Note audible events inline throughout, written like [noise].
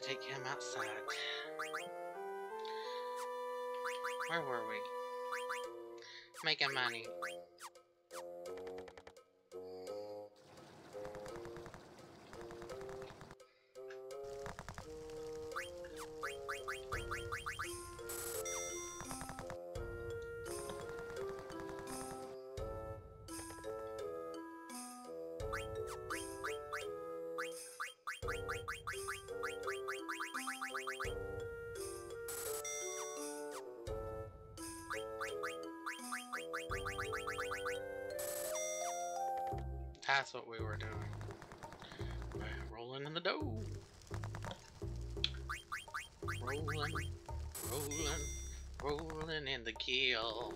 take him outside. Where were we? Making money. In the keel.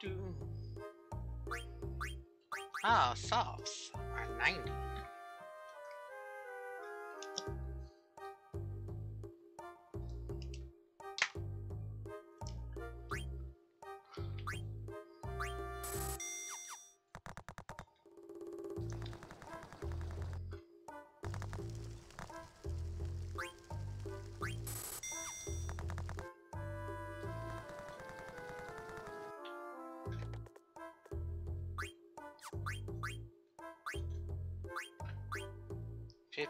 Do. Ah, softs are 90.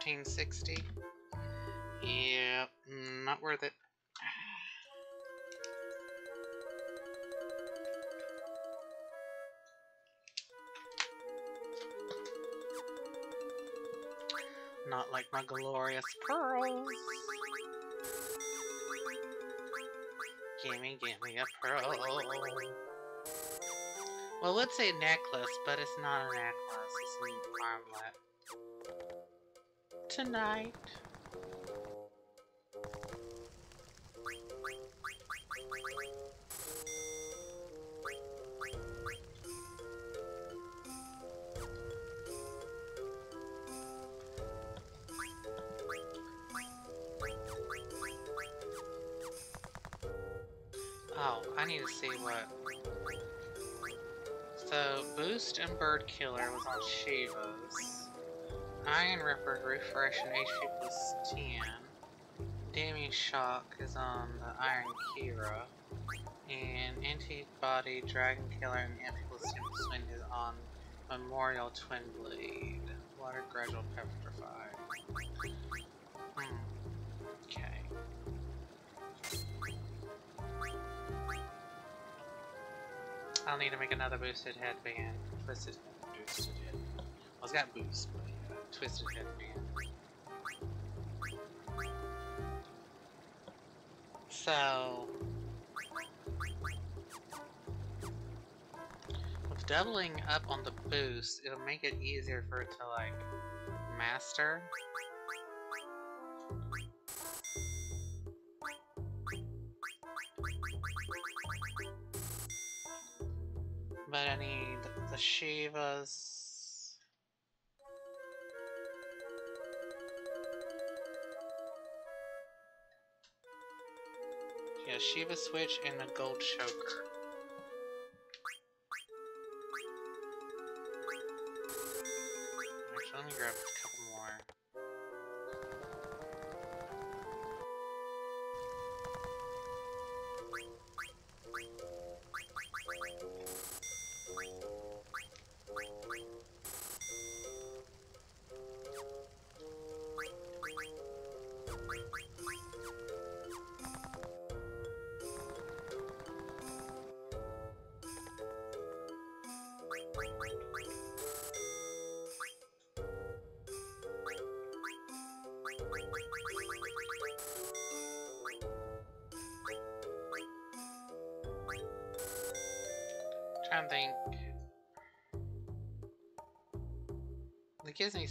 Fifteen sixty. Yeah, mm, not worth it. Not like my glorious pearls. Gimme, gimme a pearl. Well, let's say necklace, but it's not a necklace. Tonight. Oh, I need to see what. So, Boost and Bird Killer was on Shiva's. Iron Ripper refresh and HP plus 10. Damage Shock is on the Iron Kira. And Antibody Dragon Killer and MP plus 10 Swing is on Memorial Twin Blade. Water Gradual Petrify. Hmm. Okay. I'll need to make another boosted headband. Twisted boosted head. Well, it's got boost, but twisted headband. So, with doubling up on the boost, it'll make it easier for it to like master. But I need the Shivas. Yeah, Shiva Switch and a Gold Choker.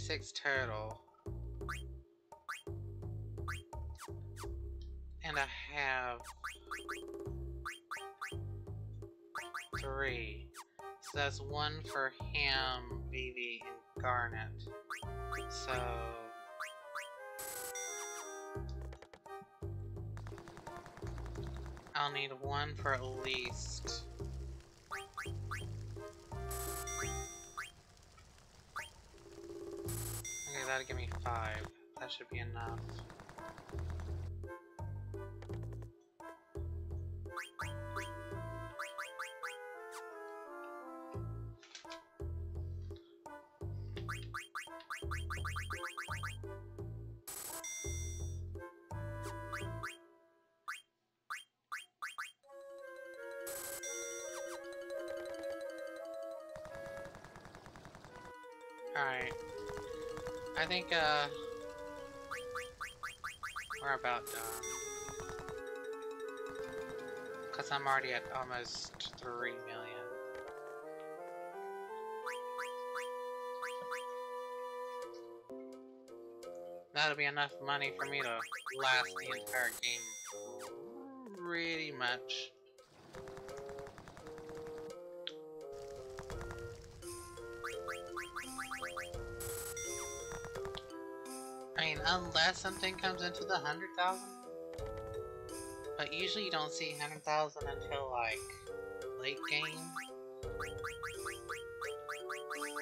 Six total. And I have three. So that's one for him, Vivi, and Garnet. So I'll need one for at least enough. Alright. I think, uh... We're about uh, done. Because I'm already at almost 3 million. That'll be enough money for me to last the entire game pretty much. Unless something comes into the 100,000. But usually you don't see 100,000 until, like, late game.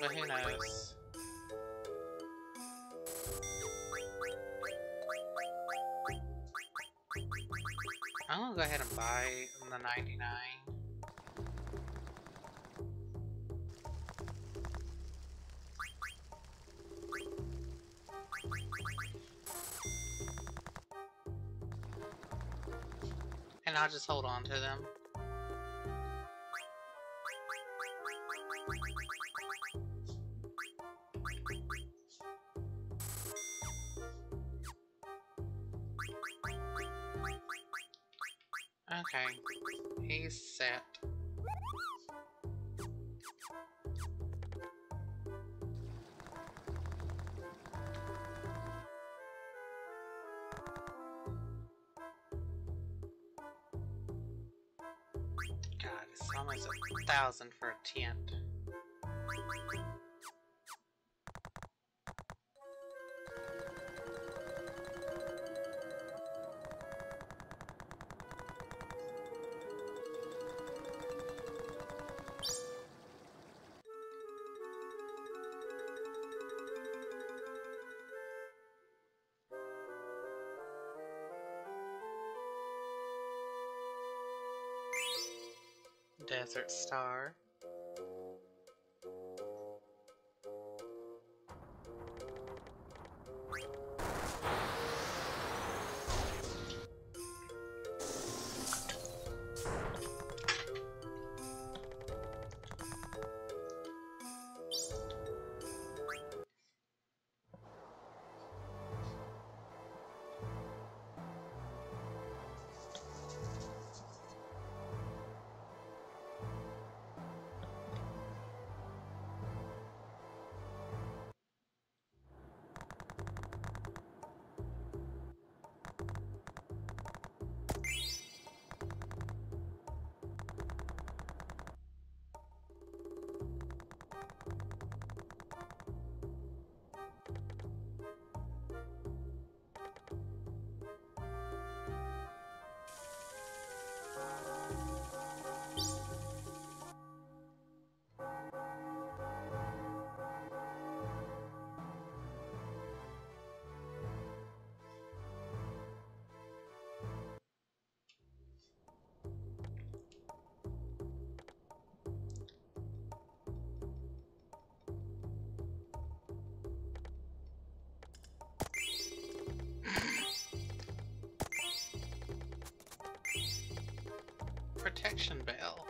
But who knows. I'm gonna go ahead and buy the 99. And I'll just hold on to them. Okay, he's set. Thousand for a tent. Desert Star. Protection Bell.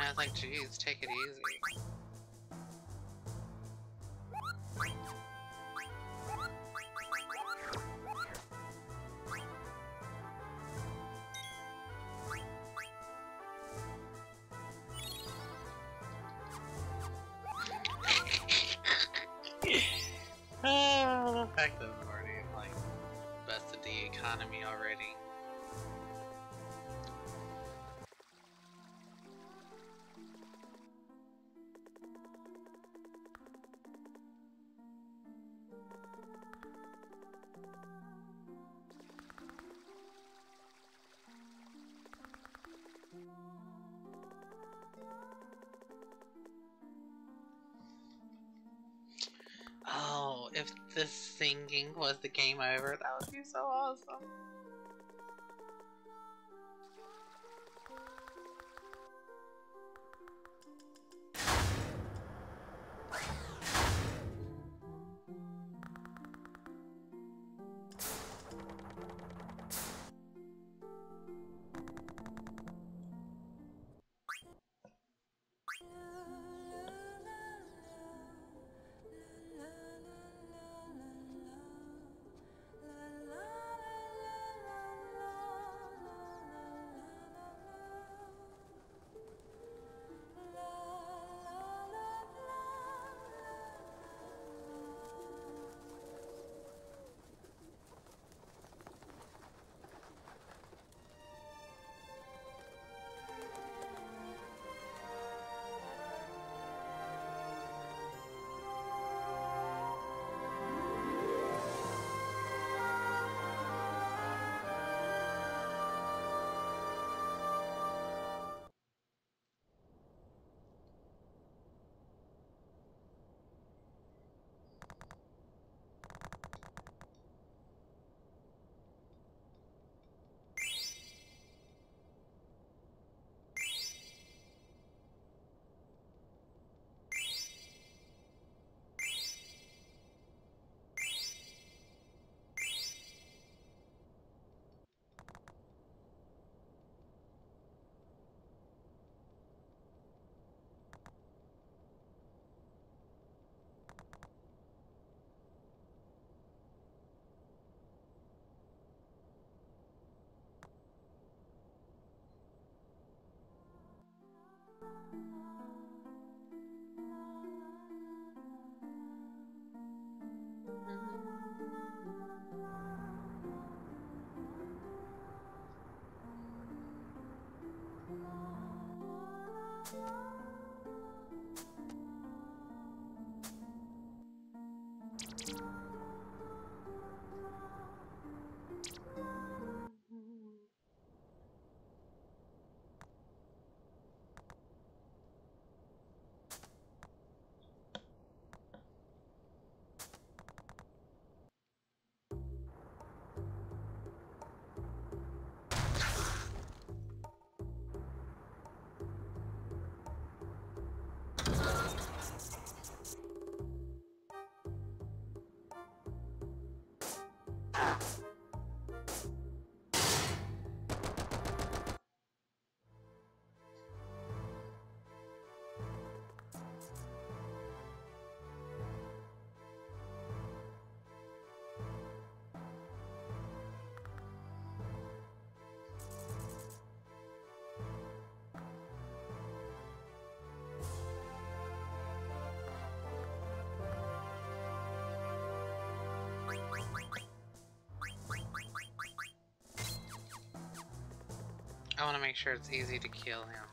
I was like, geez, take it easy. The singing was the game over, that would be so you Ah! I want to make sure it's easy to kill him.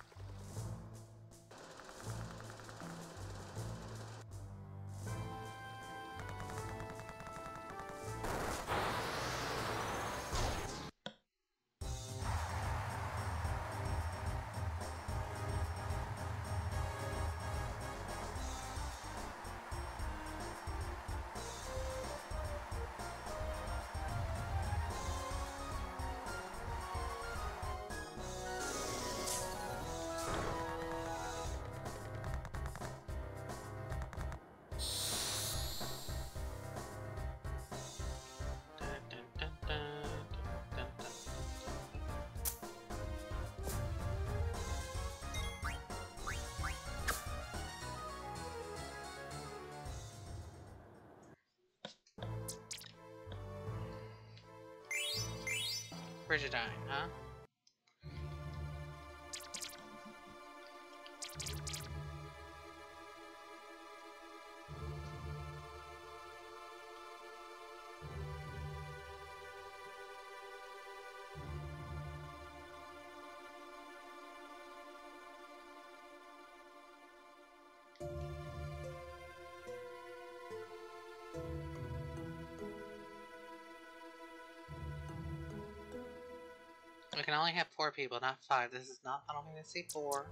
We can only have four people, not five. This is not i don't Final Fantasy four.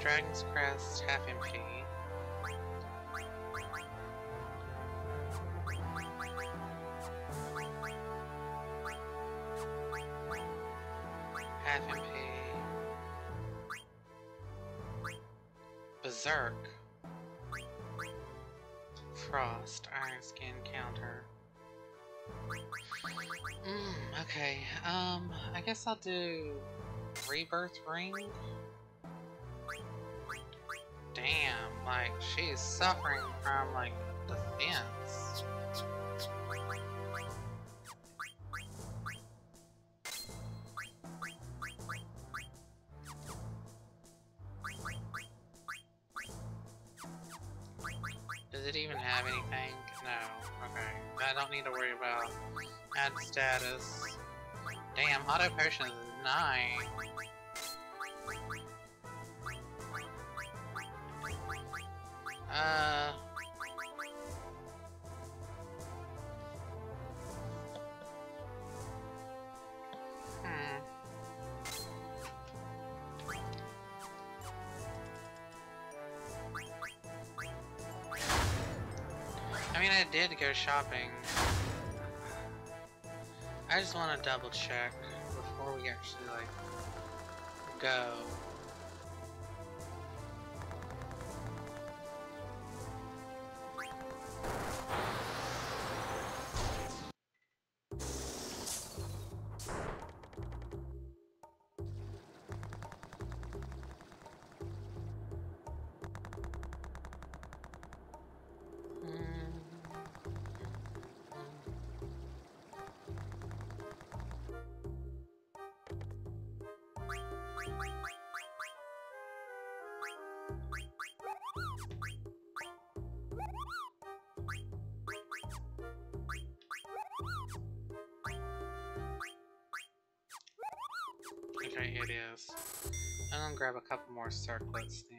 Dragon's Crest, half empty. Half MP. Berserk. Frost, Iron Skin counter. Mm, okay, um, I guess I'll do Rebirth Ring. Damn, like, she's suffering from, like, defense. Does it even have anything? No. Okay. I don't need to worry about add status. Damn, auto potion is 9. Go shopping. I just want to double check before we actually, like, go. Grab a couple more circlets then.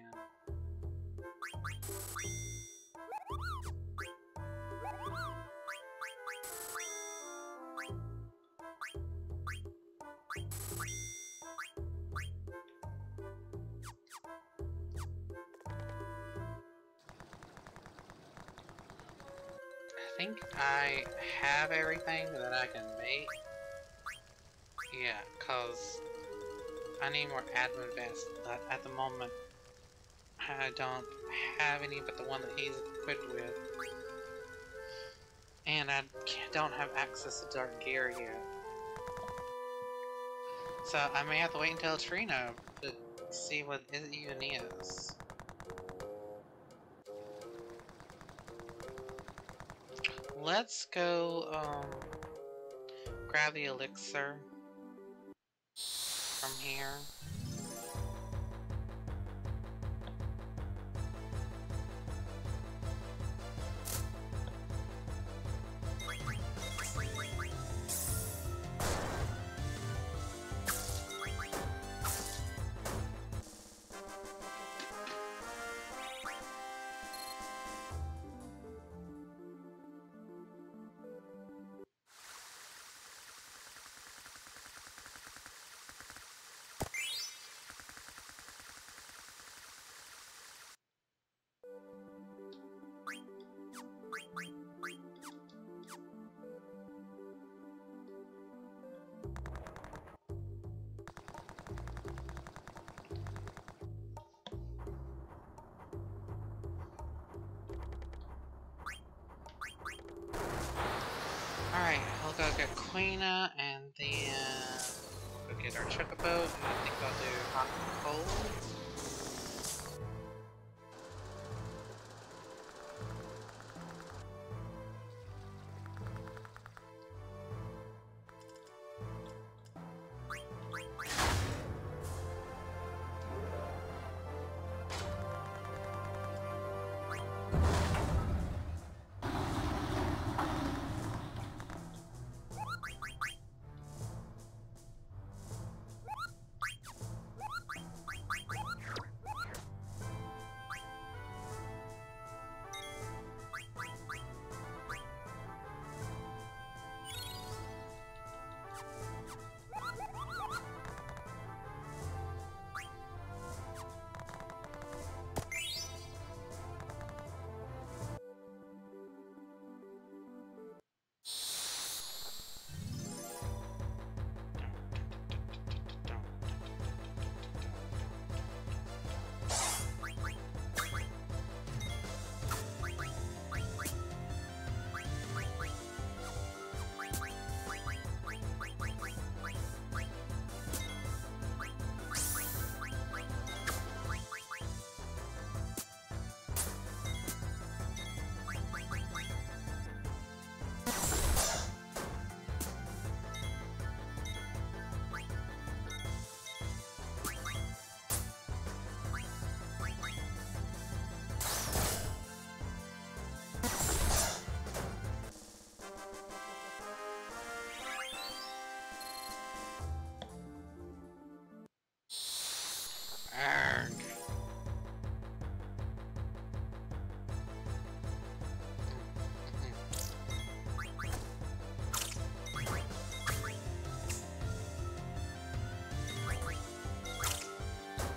I think I have everything that I can make. Yeah, cause I need more Adaman vests, but at the moment I don't have any but the one that he's equipped with. And I don't have access to Dark Gear yet. So I may have to wait until Treno to see what it even is. Let's go, um, grab the elixir here. Go get Quina and then we'll go get our chocobo and I think I'll do hot and cold.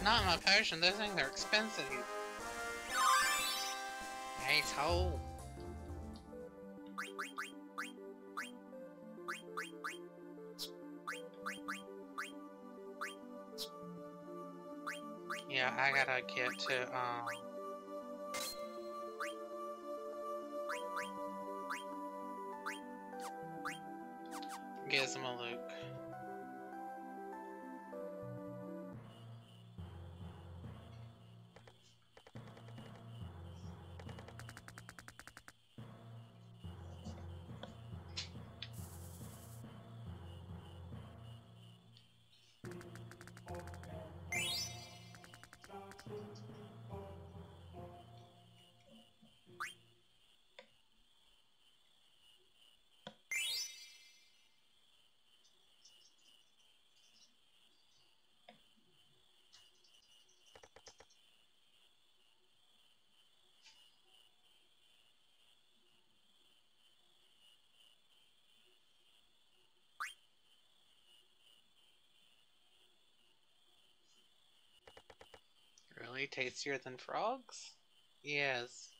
Not my potion, those things are expensive. Asshole. Yeah, I gotta get to, um... Tastier than frogs? Yes.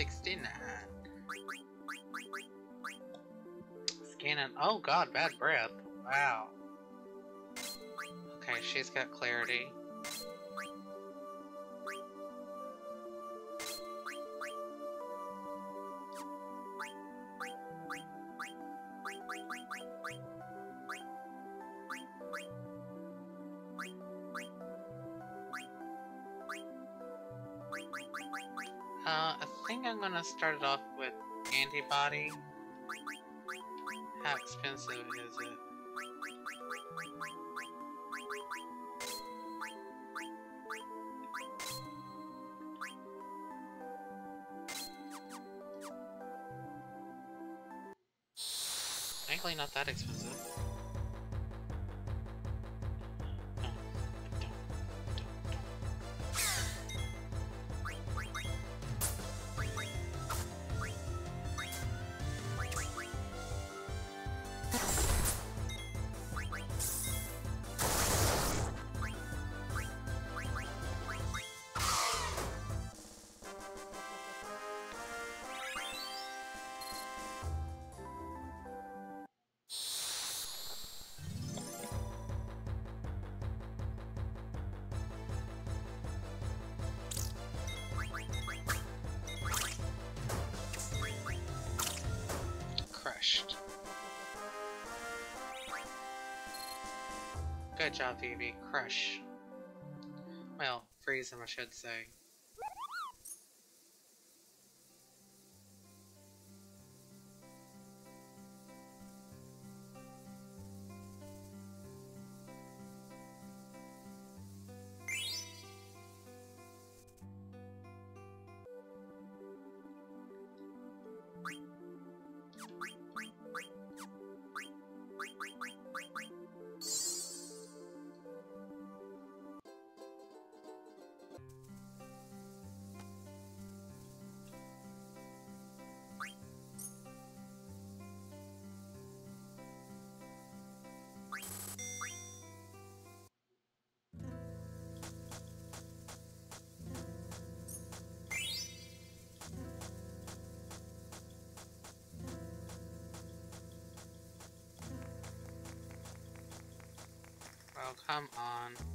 69. Scanning. Oh god, bad breath. Wow. Okay, she's got clarity. Think I'm gonna start it off with antibody. How expensive is it? Thankfully not that expensive. Good job, Phoebe. Crush. Well, freeze him, I should say. Oh, come on.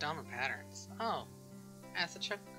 Stoma patterns. Oh, acid chocograph.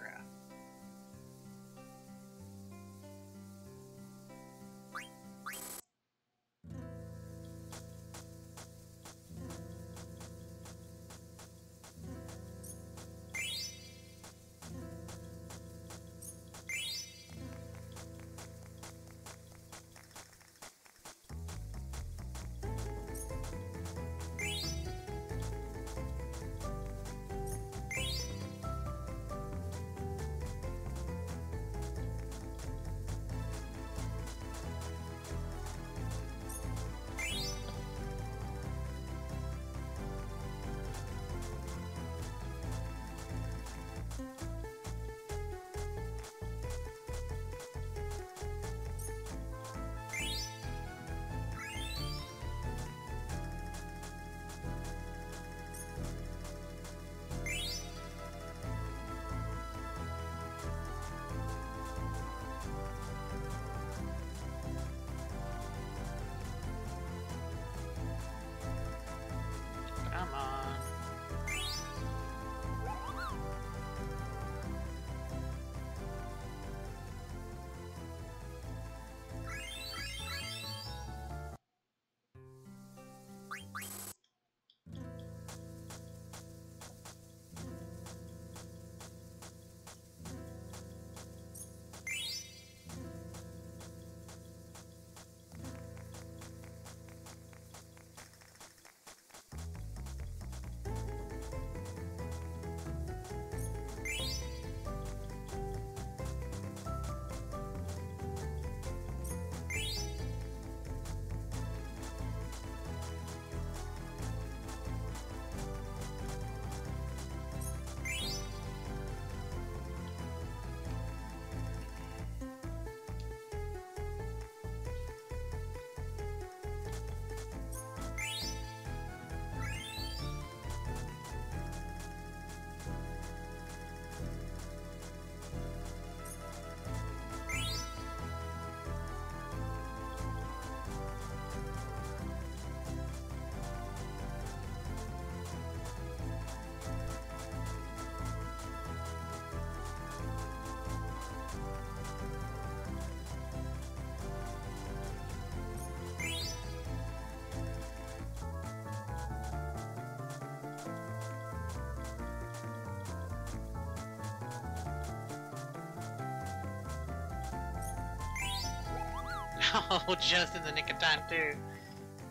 Oh, [laughs] just in the nick of time, too.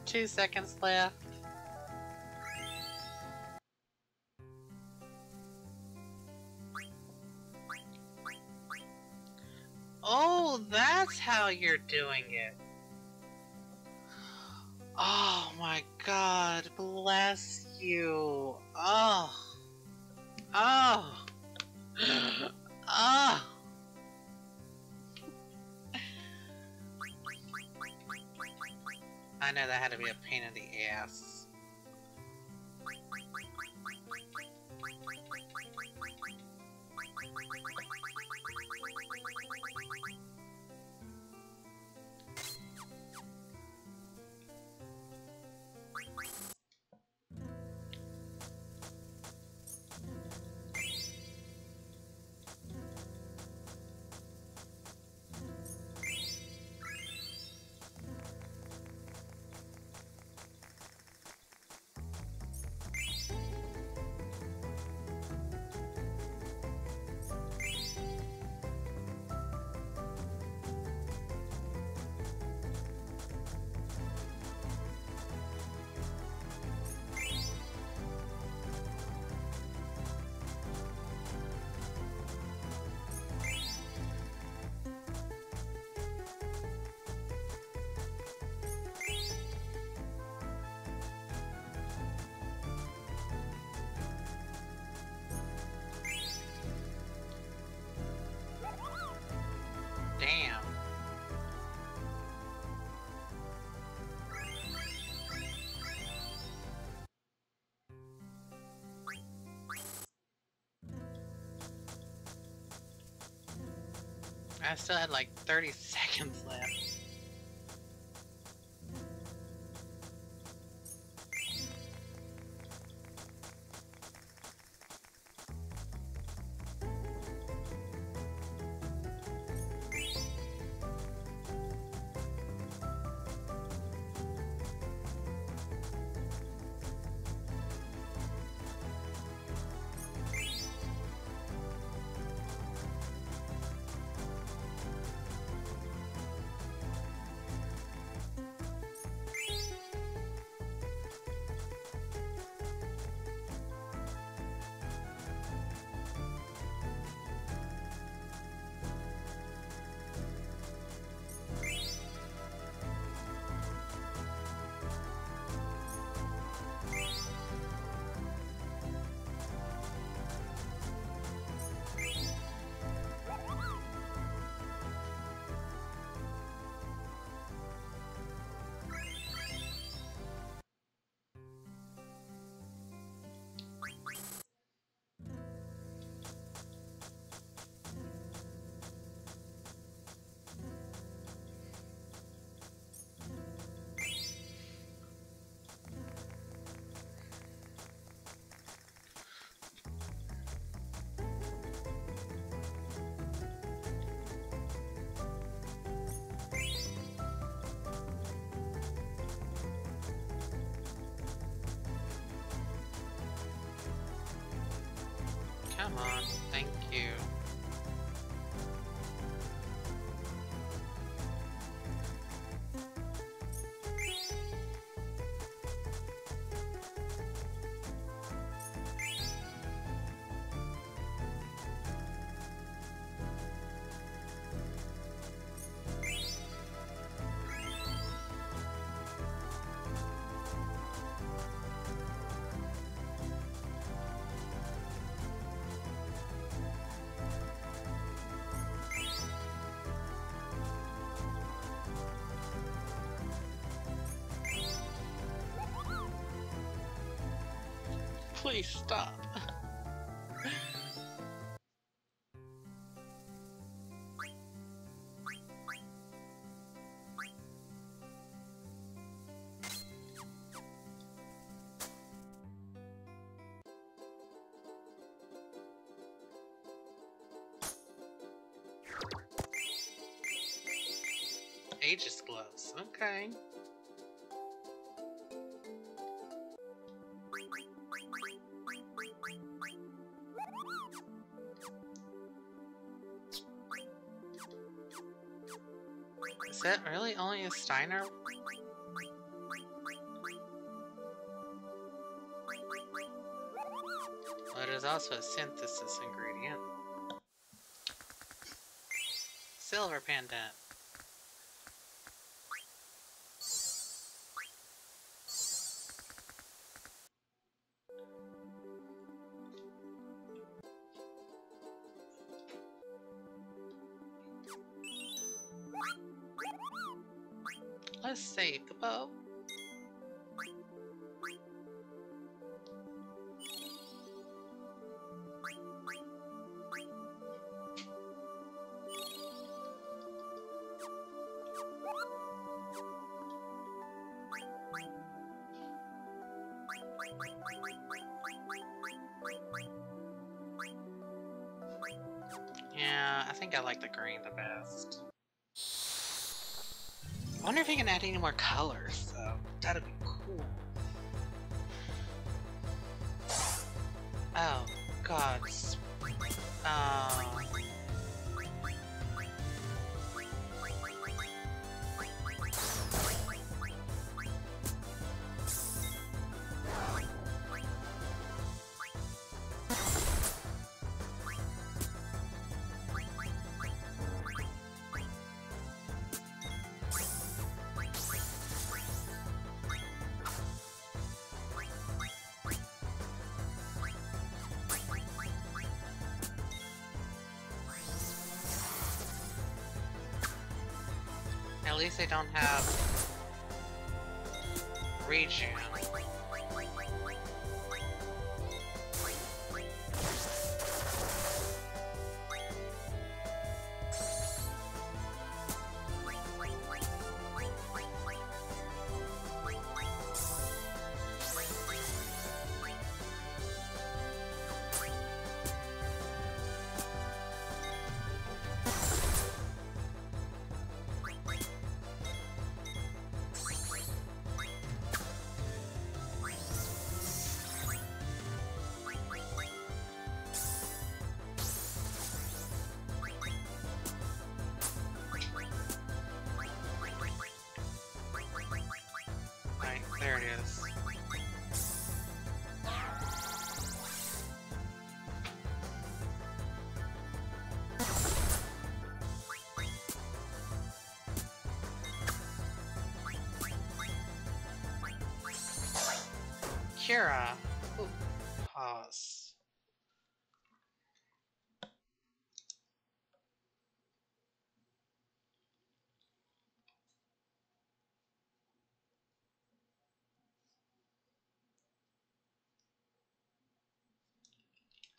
Two seconds left. Oh, that's how you're doing it. Oh my god, bless you. Oh. Oh. [gasps] Oh. I know that had to be a pain in the ass. Damn. I still had like 30 [laughs] seconds left. Come on, thank you. Please stop. Aegis gloves, okay. Is that really only a Steiner? It is also a synthesis ingredient. Silver pendant. More colors, least they don't have regen.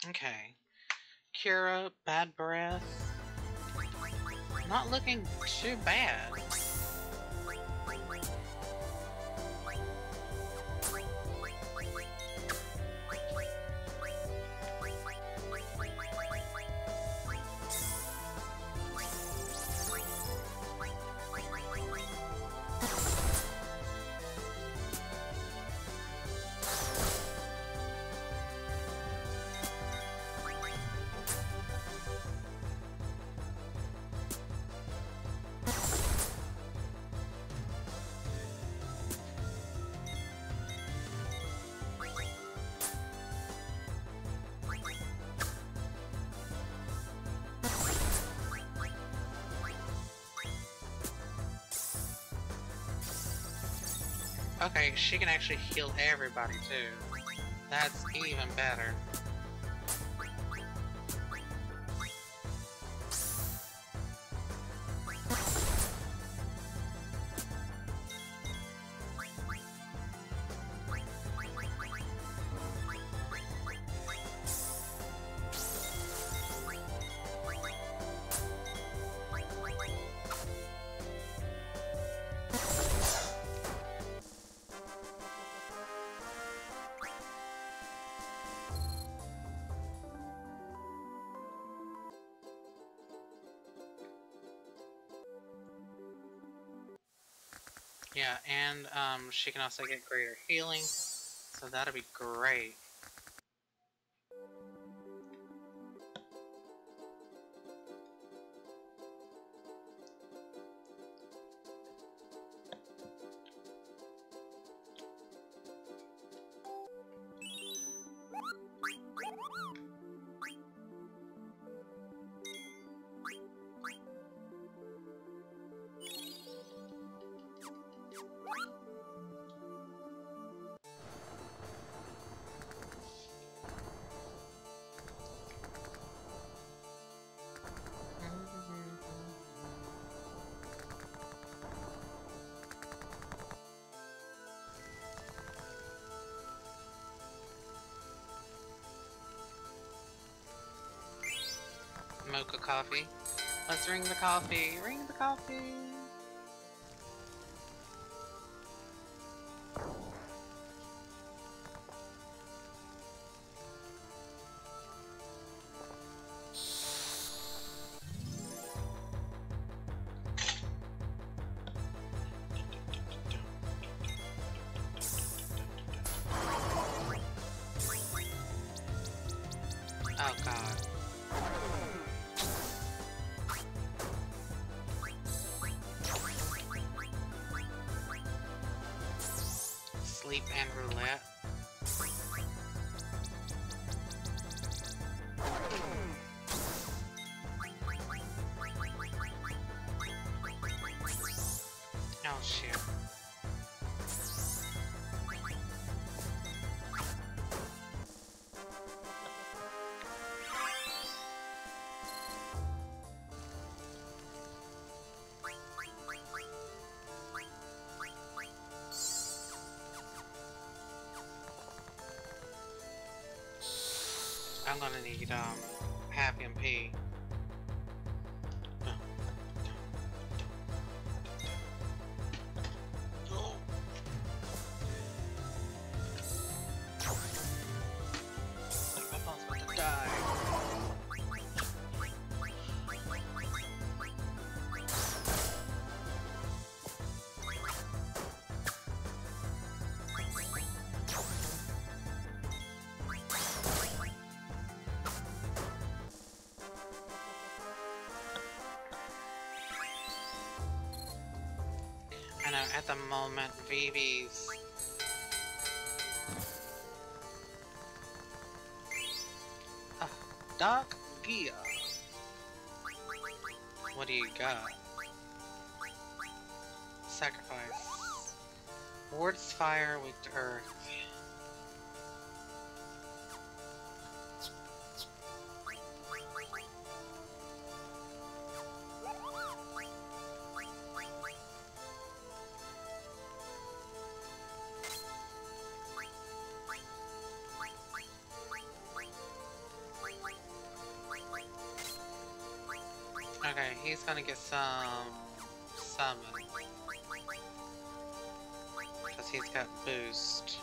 Okay. Kira, bad breath. Not looking too bad. Okay, she can actually heal everybody too. That's even better. She can also get greater healing, so that'll be great. Coffee. Let's ring the coffee. Ring the coffee. I'm gonna need um happy and moment he's gonna get some summon. Because he's got boost.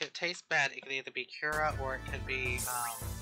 If it tastes bad, it can either be Cura or it could be, um...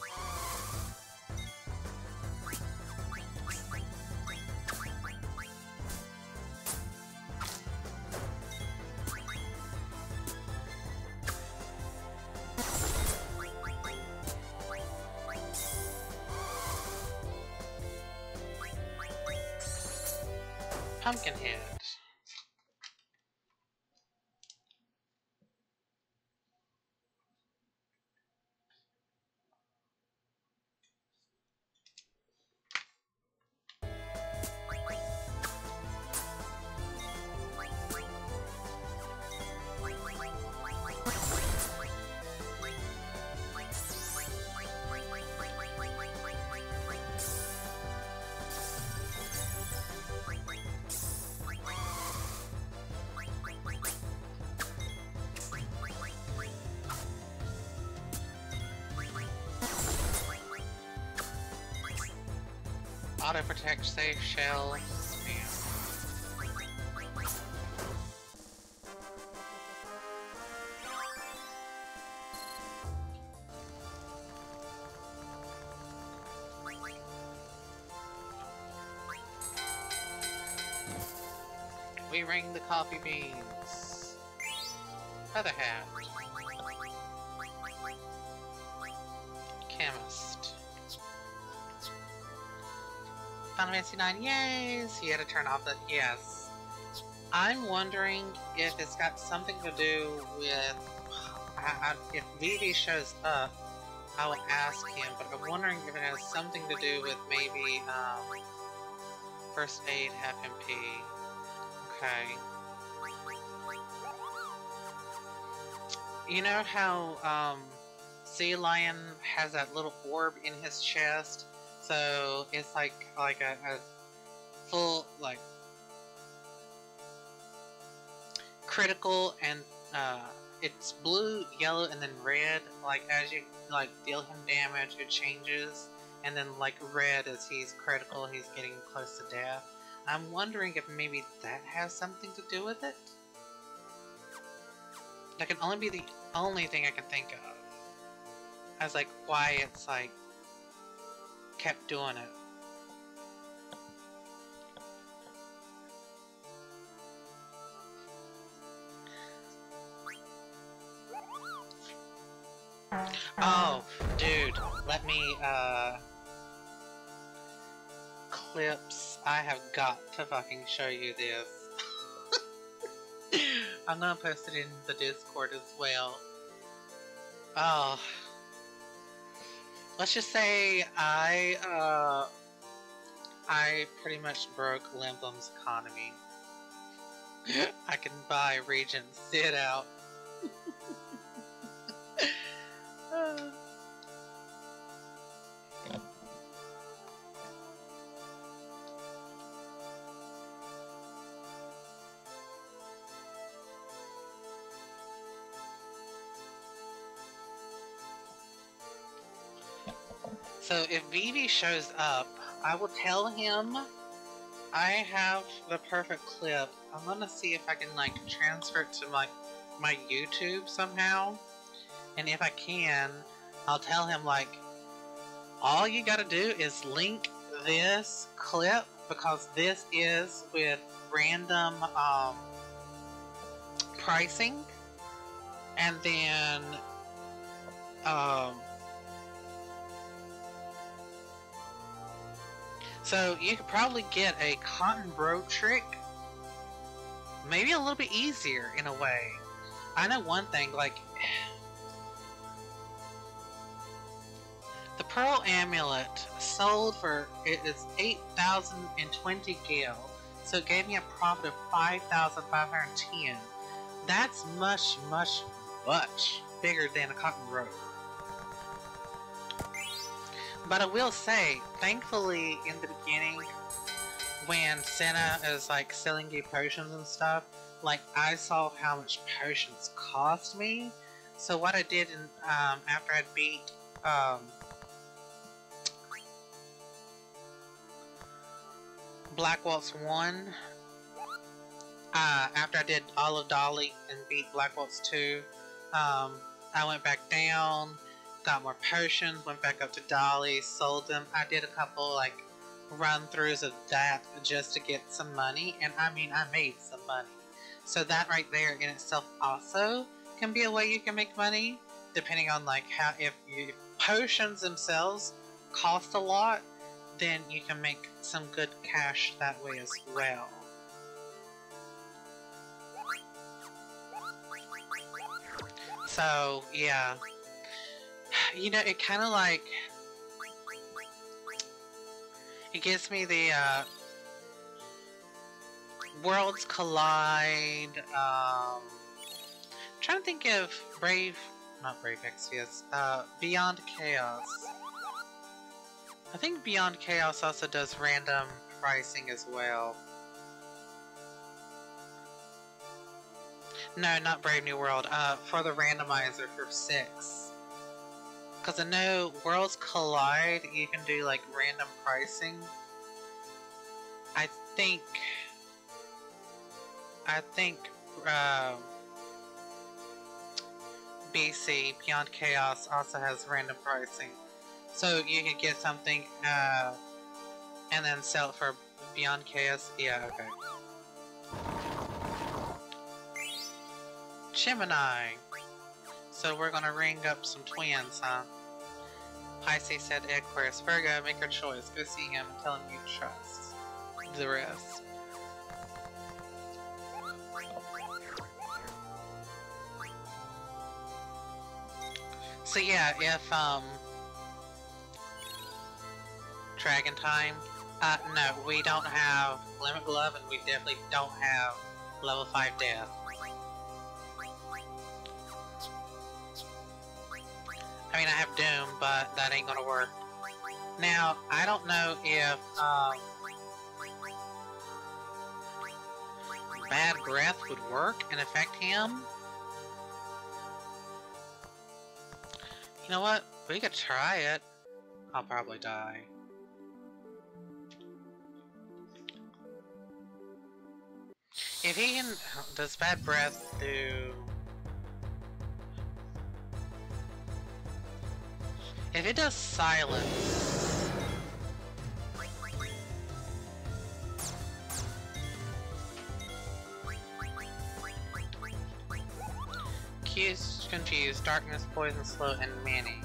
Shell. Spam. We ring the coffee beans. Final Fantasy 9, yay! So you had to turn off the, yes. I'm wondering if it's got something to do with, I, I, if Vivi shows up, I will ask him, but I'm wondering if it has something to do with maybe, um, first aid FMP. Okay. You know how, um, Sea Lion has that little orb in his chest? So, it's like, like a, a full, like, critical and, uh, it's blue, yellow, and then red. Like as you like deal him damage, it changes, and then like red as he's critical, he's getting close to death. I'm wondering if maybe that has something to do with it. That can only be the only thing I can think of. As like why it's like kept doing it. Oh, dude, let me, uh... Clips, I have got to fucking show you this. [laughs] I'm gonna post it in the Discord as well. Oh. Let's just say I, uh... I pretty much broke Lindblum's economy. [gasps] I can buy Regent Cid out. If Vivi shows up, I will tell him I have the perfect clip. I'm gonna see if I can like transfer it to my my YouTube somehow. And if I can, I'll tell him like all you gotta do is link this clip because this is with random um, pricing and then um, So you could probably get a cotton robe trick maybe a little bit easier in a way. I know one thing, like [sighs] the pearl amulet sold for it is 8,020 gil, so it gave me a profit of 5,510. That's much, much, much bigger than a cotton robe. But I will say, thankfully, in the beginning, when Senna is like selling you potions and stuff, like I saw how much potions cost me. So what I did in, um, after I beat um, Black Waltz 1, uh, after I did all of Dali and beat Black Waltz 2, um, I went back down got more potions, went back up to Dali, sold them. I did a couple like run throughs of that just to get some money, and I mean, I made some money. So that right there in itself also can be a way you can make money, depending on like how if, you, potions themselves cost a lot, then you can make some good cash that way as well. So, yeah, you know, it kind of like it gives me the uh, worlds collide. Um, I'm trying to think of Brave, not Brave Exvius, uh, Beyond Chaos. I think Beyond Chaos also does random pricing as well. No, not Brave New World. Uh, for the randomizer for six. Because I know Worlds Collide, you can do like random pricing. I think... I think... Uh, BC, Beyond Chaos, also has random pricing. So you could get something, uh, and then sell it for Beyond Chaos. Yeah, okay. Gemini. So we're gonna ring up some twins, huh? Pisces said Aquarius. Virgo, make your choice. Go see him tell him you trust. The rest. So yeah, if, um... Dragon Time... Uh, no, we don't have Limit Glove and we definitely don't have Level 5 Death. I mean, I have Doom, but that ain't gonna work. Now, I don't know if, um, Bad Breath would work and affect him. You know what? We could try it. I'll probably die. If he can... Does Bad Breath do... If it does silence... Q's confused, darkness, poison, slow, and many.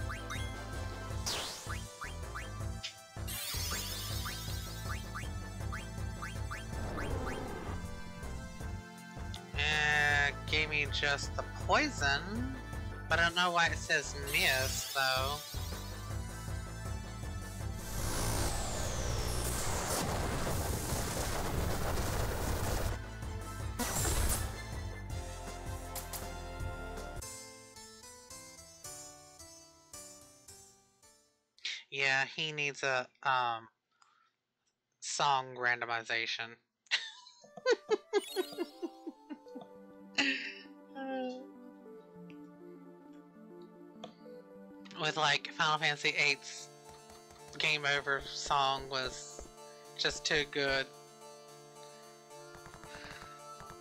Uh, gave me just the poison, but I don't know why it says miss, though. He needs a um song randomization. [laughs] With like Final Fantasy VIII's Game Over song was just too good.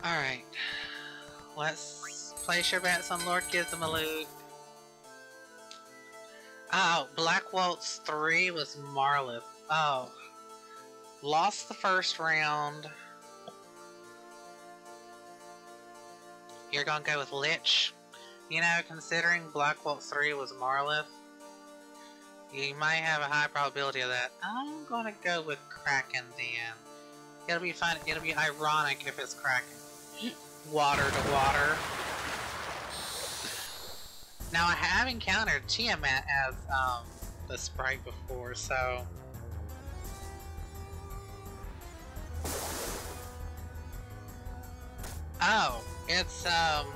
Alright. Let's place your bets on Lord Gizamaluke. Oh, Black Waltz 3 was Marilith. Oh. Lost the first round. You're gonna go with Lich. You know, considering Black Waltz 3 was Marilith, you might have a high probability of that. I'm gonna go with Kraken then. It'll be fun. It'll be ironic if it's Kraken. Water to water. Now I have encountered Tiamat as um, the sprite before, so... Oh, it's um...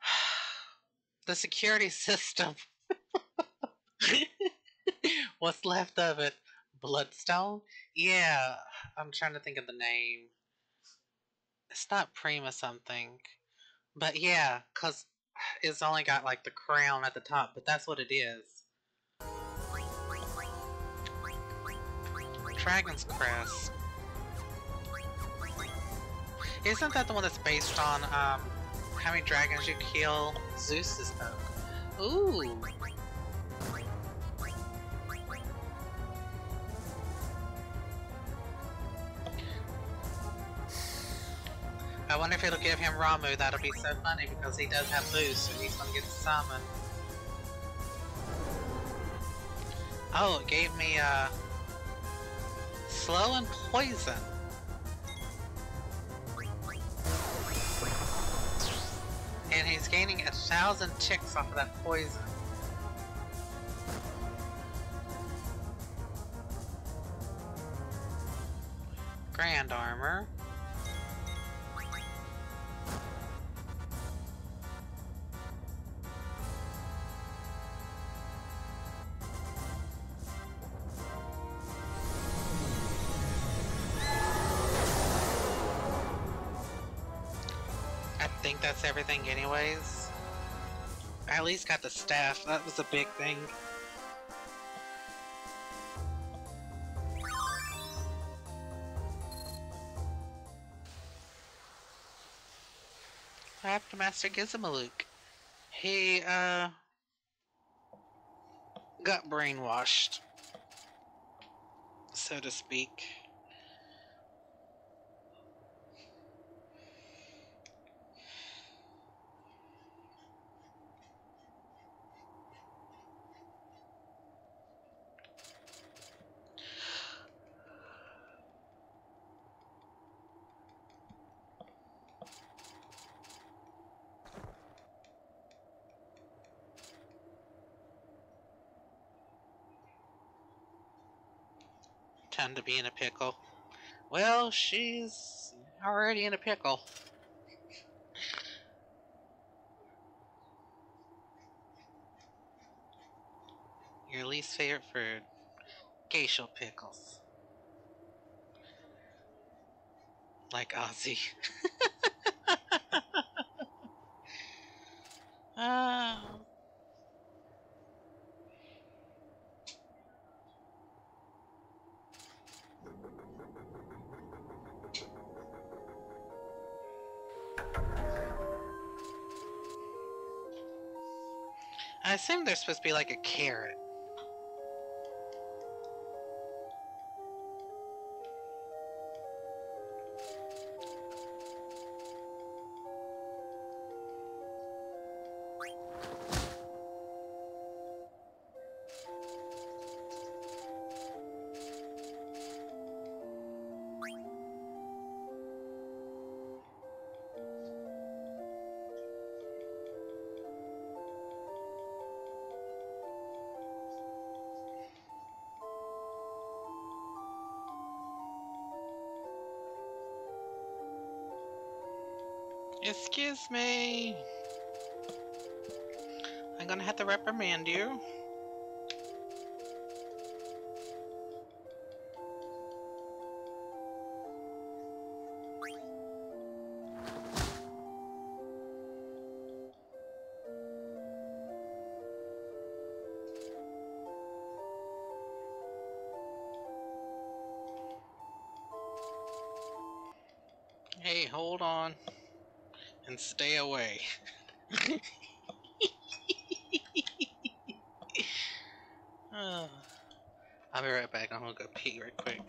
[sighs] the security [laughs] system. [laughs] What's left of it? Bloodstone? Yeah, I'm trying to think of the name. It's not Prima something. But yeah, cause it's only got like the crown at the top, but that's what it is. Dragon's Crest. Isn't that the one that's based on um, how many dragons you kill Zeus's oak? Ooh! I wonder if it'll give him Ramuh. That'll be so funny because he does have boost, and he's gonna get summoned. Oh, it gave me uh, slow and poison. And he's gaining a thousand ticks off of that poison. Grand armor. Anyways. I at least got the staff, that was a big thing. Have to Master Gizamaluke. He, uh, got brainwashed, so to speak. Be in a pickle. Well, she's already in a pickle. Your least favorite food? Gysahl pickles. Like Ozzy. Ah. [laughs] There's supposed to be like a carrot. Excuse me. I'm gonna have to reprimand you. Hey, hold on and stay away. oh. [laughs] [sighs] I'll be right back. I'm gonna go pee right quick.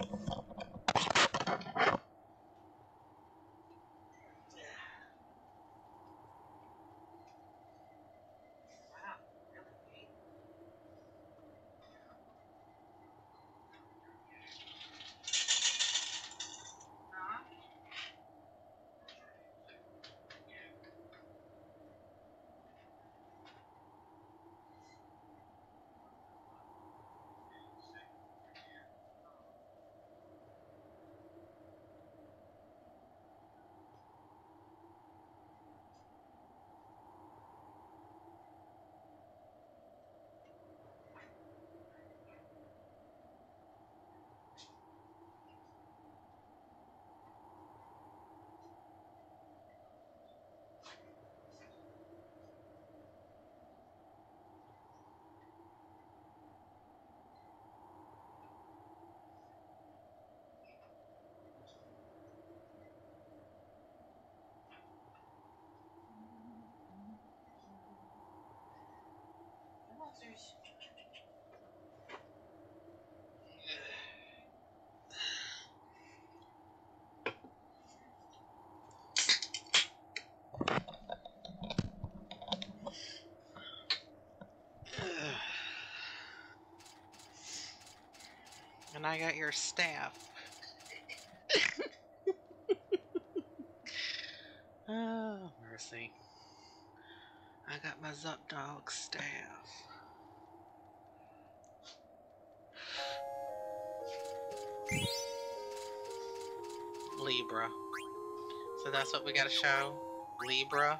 And I got your staff. [laughs] oh, mercy. I got my Zup Dog staff. Libra. So that's what we gotta show? Libra?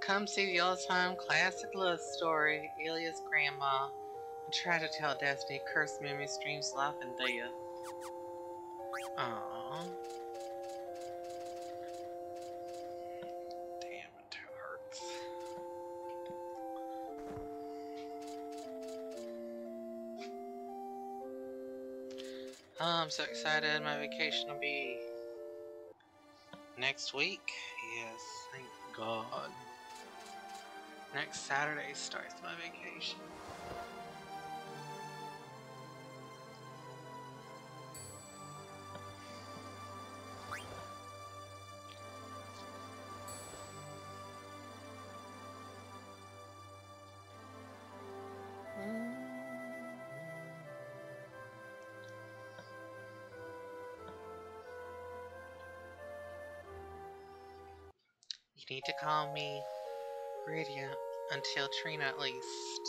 Come see the old-time classic love story, Elia's grandma, and try to tell Destiny curse memory streams life and death. Aww. Damn, it hurts. Oh, I'm so excited. My vacation will be next week. Yes, thank God. Next Saturday starts my vacation. Need to call me Radiant until Treno at least.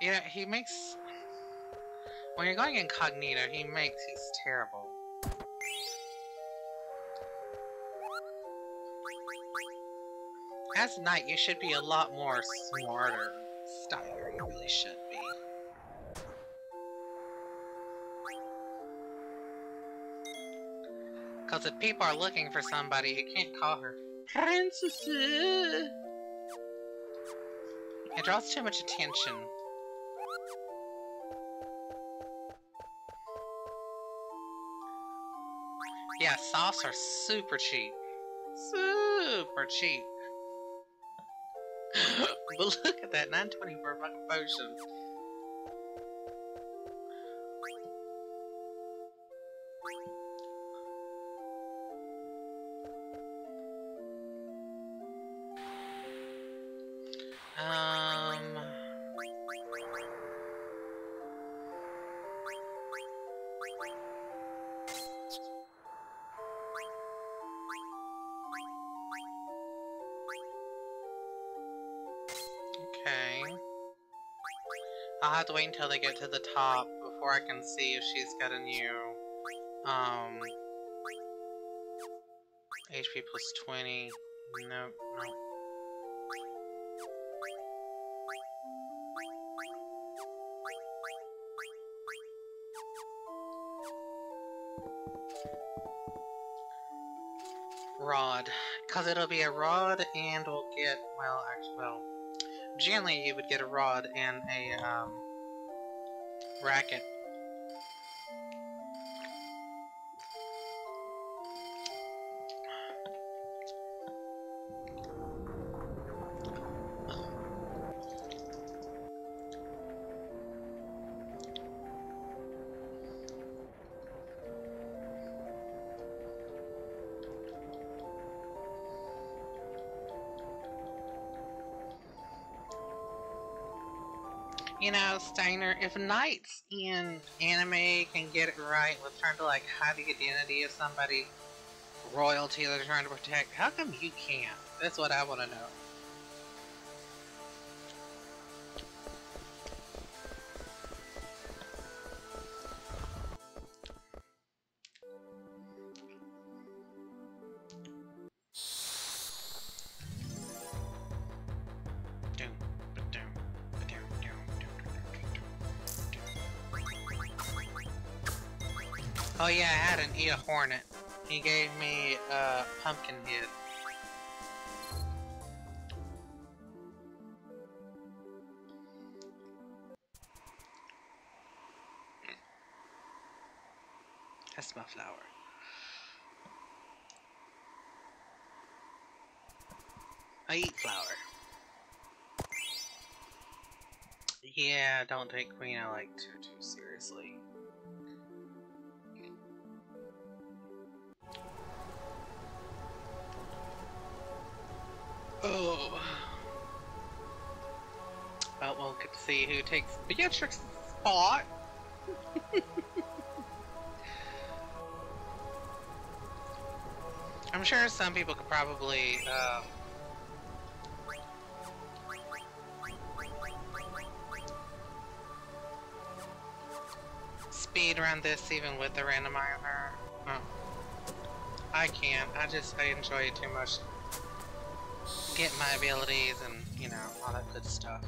Yeah, he makes... When you're going incognito, he makes... He's terrible. As knight, you should be a lot more smarter. Steiner, you really should Because if people are looking for somebody, you can't call her Princess. It draws too much attention. Yeah, sauce are super cheap. Super cheap. [gasps] but look at that, 920 for a fucking. Have to wait until they get to the top before I can see if she's got a new, um, HP plus 20. Nope, nope. Rod. Because it'll be a rod and we'll get, well, actually, well, generally you would get a rod and a, um, racket. Steiner, if knights in anime can get it right with trying to like hide the identity of somebody, royalty they're trying to protect, how come you can't? That's what I want to know. Eat a hornet. He gave me a pumpkin head. That's my flower. I eat flower. Yeah, don't take Queen I like too too seriously. Takes Beatrix's spot. I'm sure some people could probably, uh, speed run this even with the randomizer. Oh. I can't. I just, I enjoy it too much get my abilities and, you know, all that good stuff.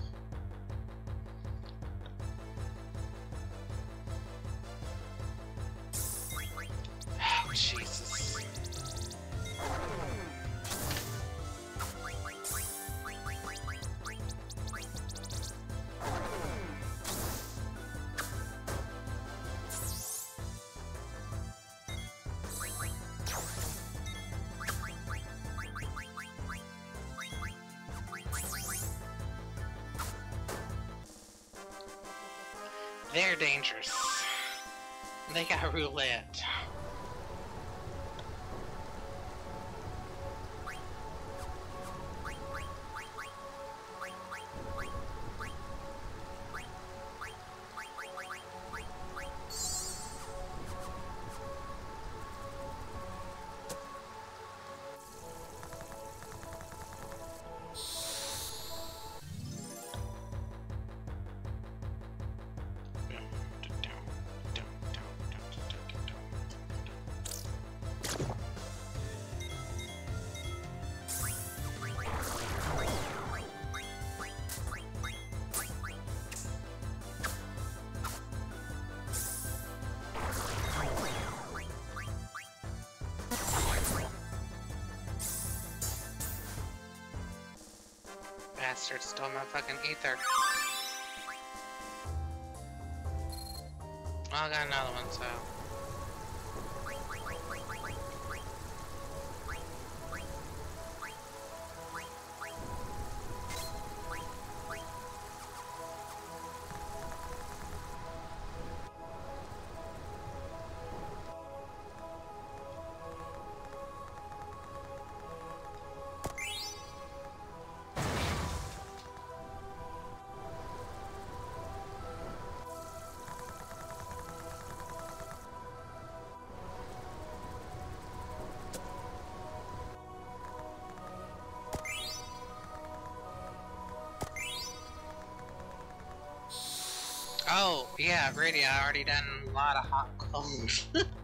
They're dangerous. They got roulette. Stole my fucking ether. Well, I got another one, so... yeah, really, I already done a lot of hot cold. [laughs]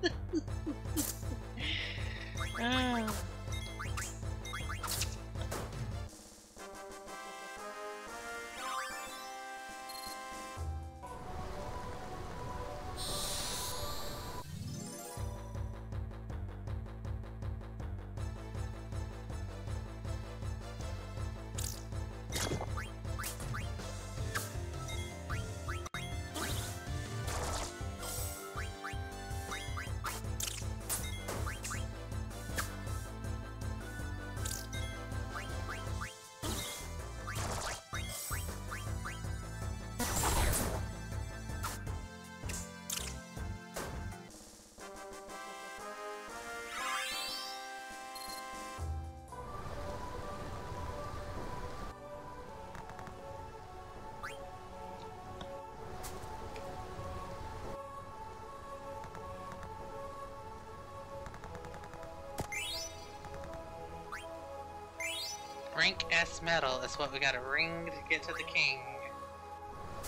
Rank S medal is what we gotta ring to get to the king.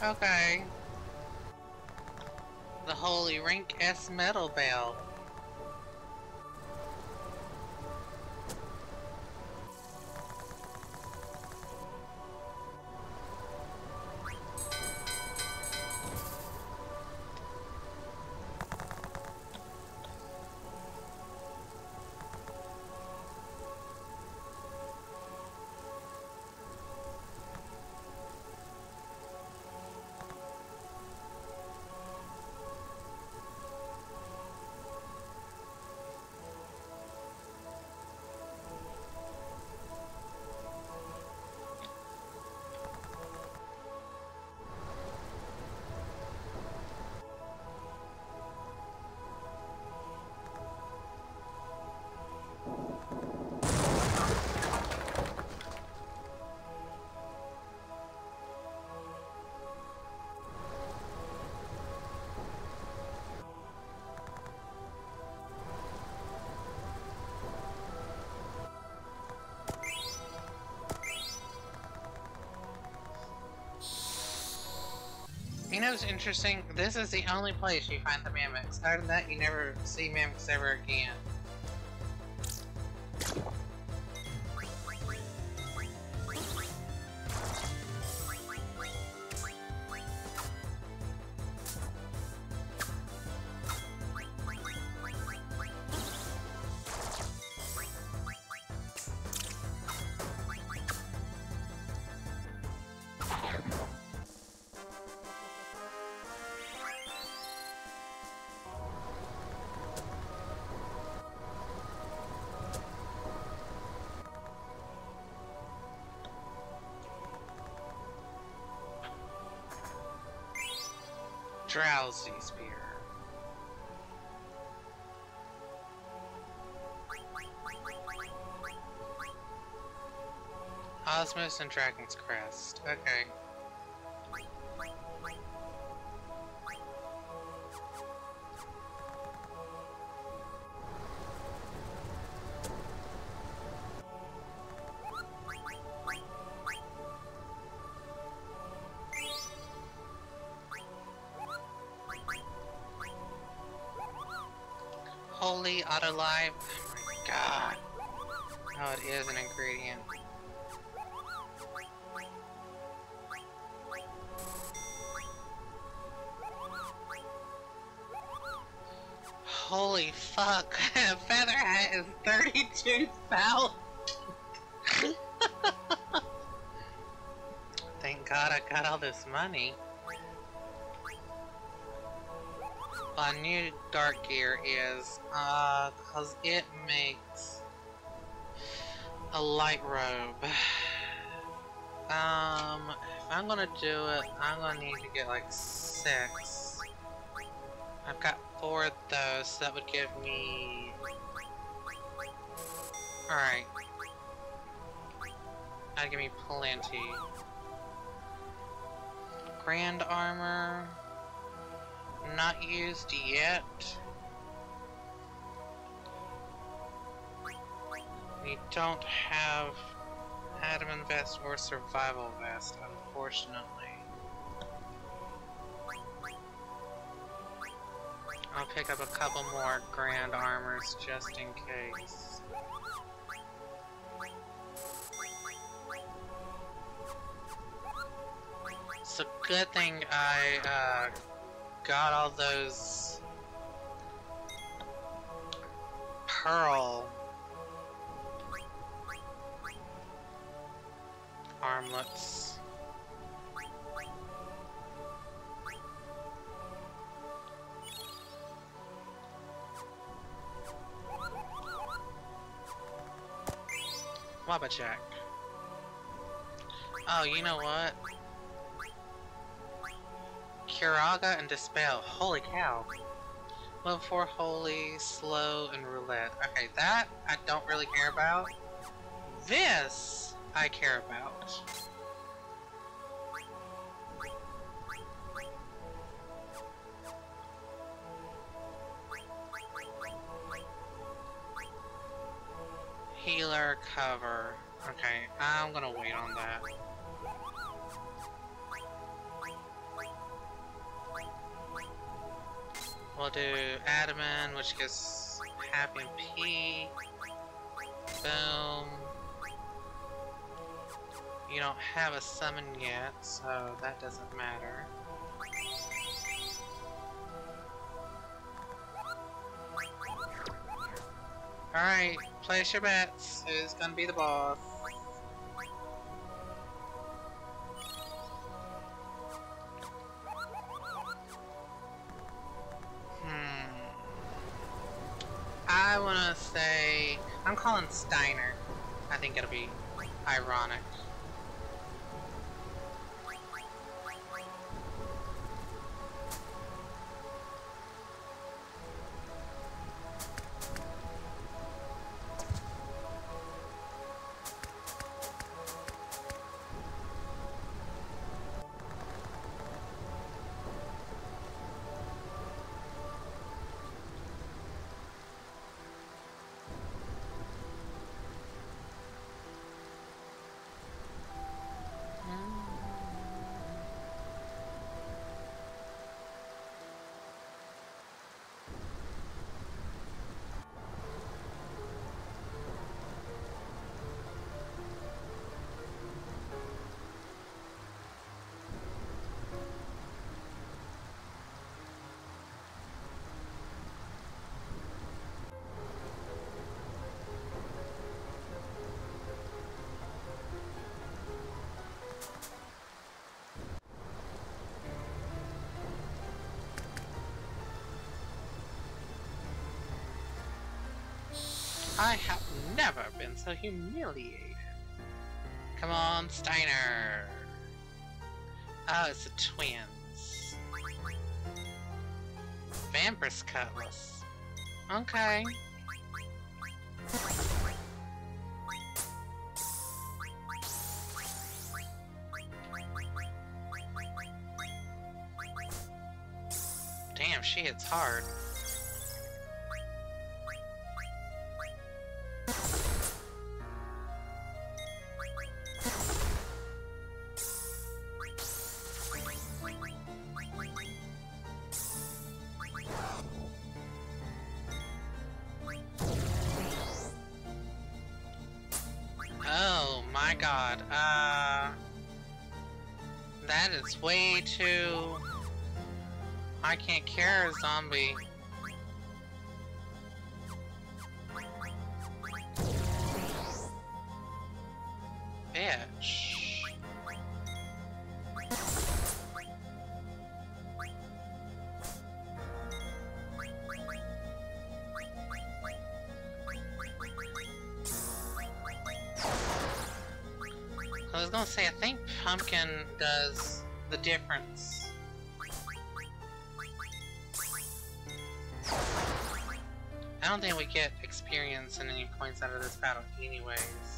Okay. The holy rank S medal bell. You know what's interesting? This is the only place you find the Mammoths. Other than that, you never see Mammoths ever again. Drowsy Spear. Osmose and Dragon's Crest. Okay. Oh my god. Oh, it is an ingredient. Holy fuck. [laughs] Featherhead is 32,000. [laughs] thank god I got all this money. My new dark gear is, uh, cause it makes a light robe. [sighs] Um, if I'm gonna do it, I'm gonna need to get like six. I've got four of those, so that would give me... Alright. That'd give me plenty. Grand armor... Not used yet. We don't have adaman vest or survival vest, unfortunately. I'll pick up a couple more grand armors just in case. It's a good thing I uh, got all those pearl armlets. Wabbajack. Oh, you know what? Curaga and Dispel. Holy cow. Level 4 Holy, Slow, and Roulette. Okay, that I don't really care about. This I care about. Healer cover. Okay, I'm gonna wait on that. We'll do Adamant, which gets Happy and P. Boom. You don't have a summon yet, so that doesn't matter. Alright, place your bets. Who's gonna be the boss? Ironic. I have never been so humiliated. Come on, Steiner. Oh, it's the twins. Vampire's Cutlass. Okay. Damn, she hits hard. Gonna say, I think Pumpkin does the difference. I don't think we get experience and any points out of this battle anyways.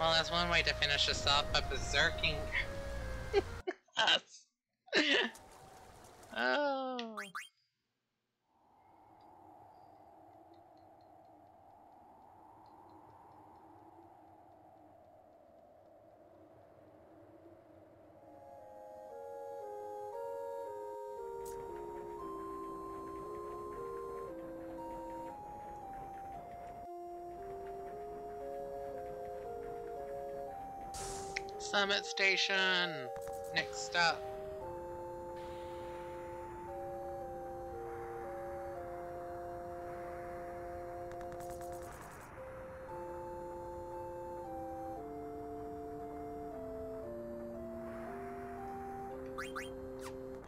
Well, that's one way to finish this off by berserking Summit Station! Next stop.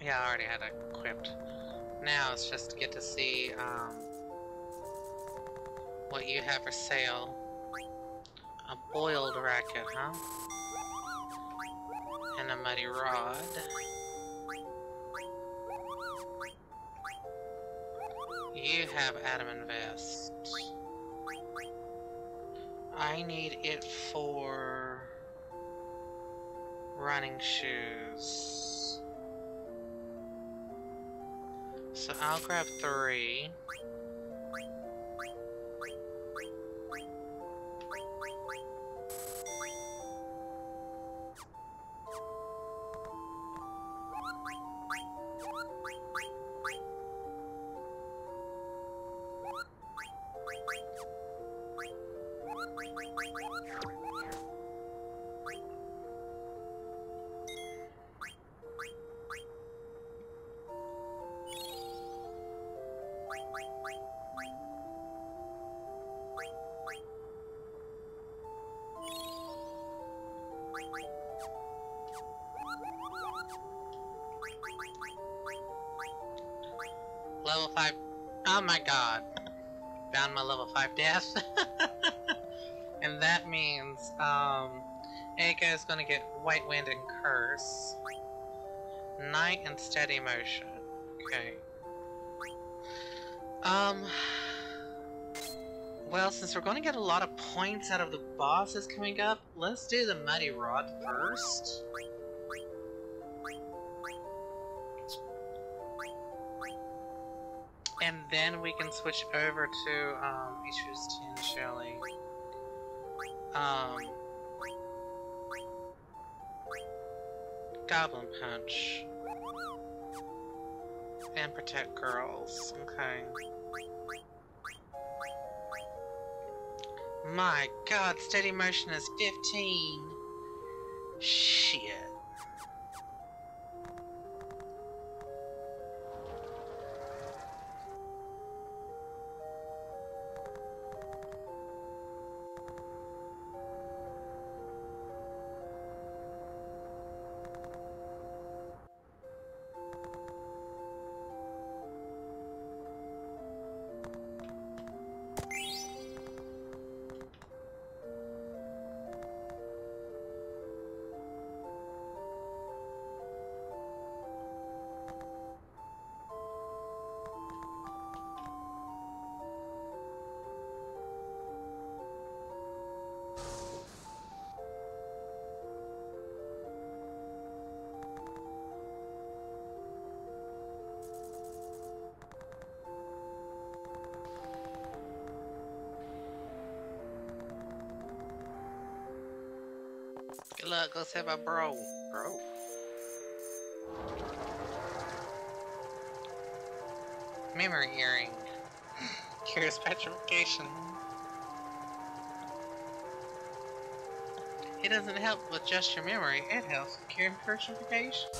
Yeah, I already had it equipped. Now it's just to get to see um, what you have for sale. A boiled racket, huh? Muddy rod. You have adaman vest. I need it for running shoes. So I'll grab three. White Wind and Curse. Night and Steady Motion. Okay. Um. Well, since we're gonna get a lot of points out of the bosses coming up, let's do the Muddy Rod first. And then we can switch over to um, Issues 10 Shelly. Um, Goblin Punch. And Protect Girls. Okay. My god, steady motion is 15. Shit. Luck, go save my bro. Bro. Memory earring. [sighs] Cures petrification. It doesn't help with just your memory, it helps with curing petrification.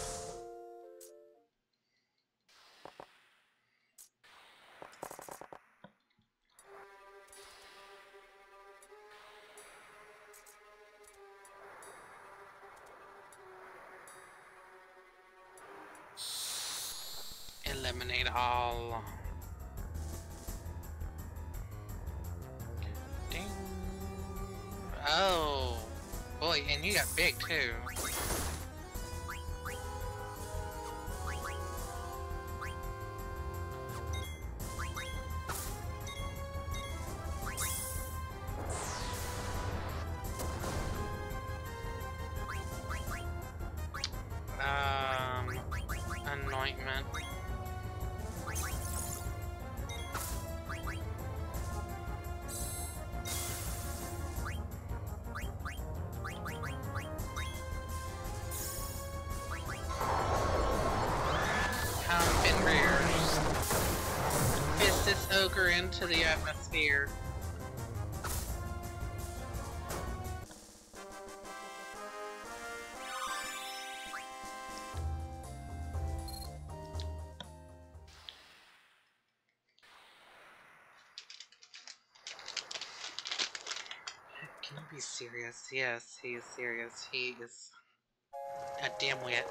Into the atmosphere. Can you be serious? Yes, he is serious. He is a dimwit.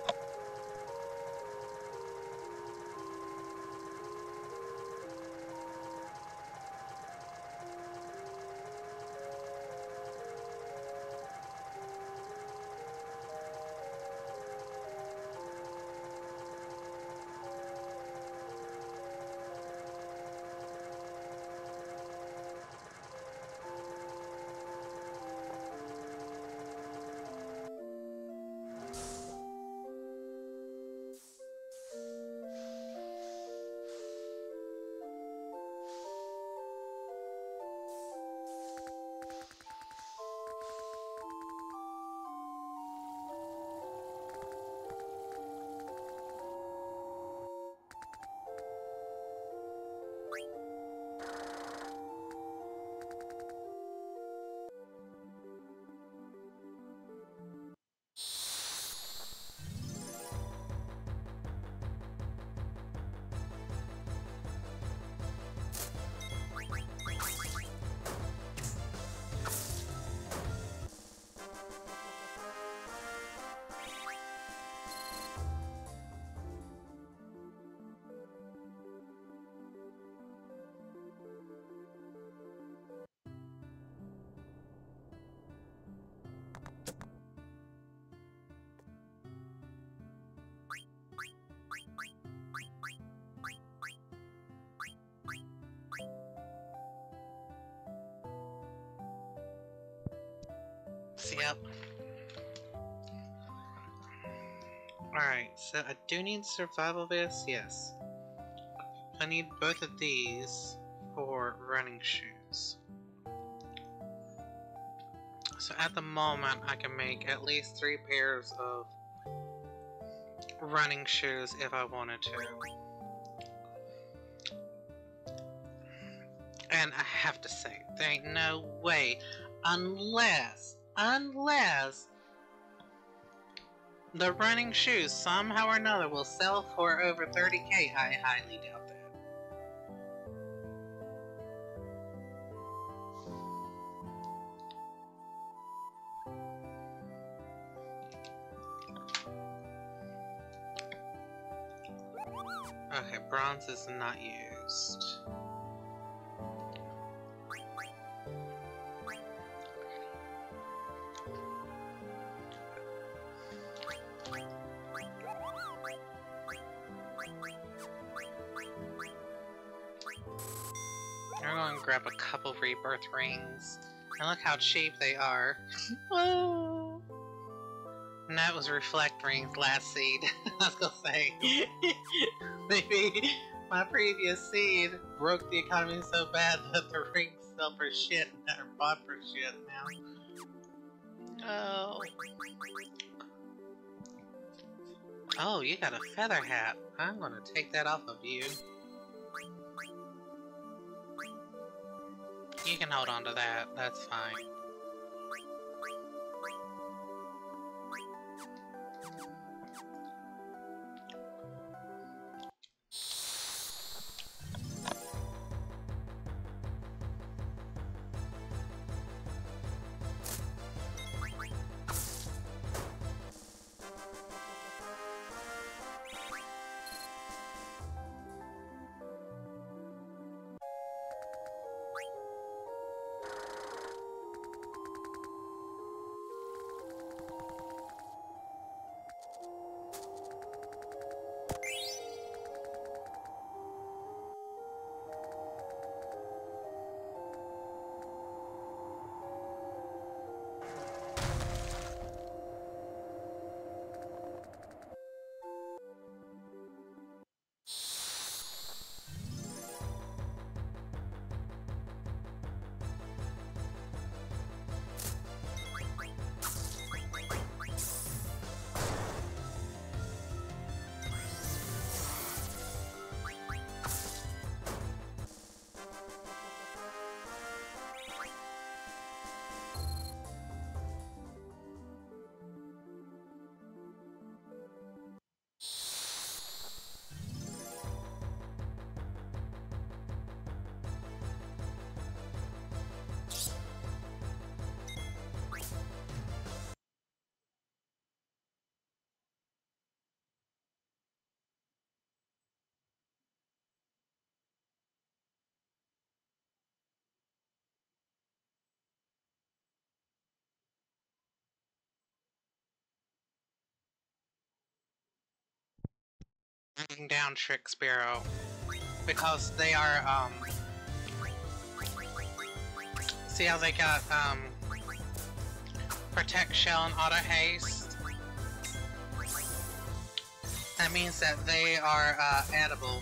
Yep. Alright, so I do need survival vests, yes. I need both of these for running shoes. So at the moment, I can make at least three pairs of running shoes if I wanted to. And I have to say, there ain't no way, unless Unless the running shoes somehow or another will sell for over 30k, I highly doubt that. Okay, bronze is not used. Rebirth rings. And look how cheap they are. [laughs] Whoa! And that was reflect rings last seed. [laughs] I was gonna say. [laughs] Maybe my previous seed broke the economy so bad that the rings sell for shit and are bought for shit now. Oh. Oh, you got a feather hat. I'm gonna take that off of you. You can hold on to that, that's fine. Bringing down Trick Sparrow because they are um see how they got um protect shell and auto haste? That means that they are uh, edible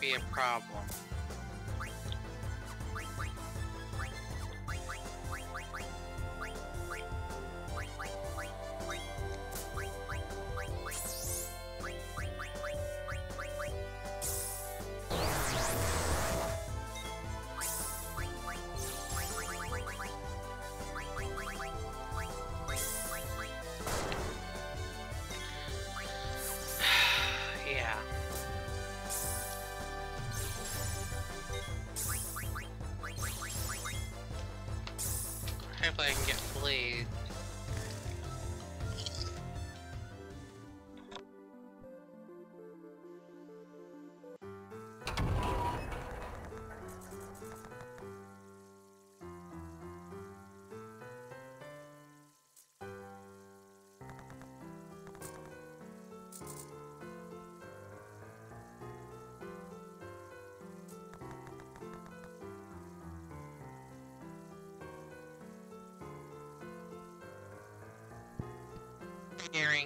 be a problem Hopefully I can get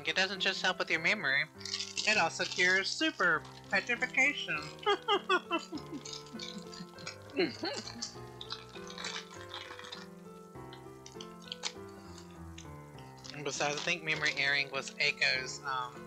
Earring. It doesn't just help with your memory, it also cures super petrification. [laughs] besides, I think memory earring was Eiko's um,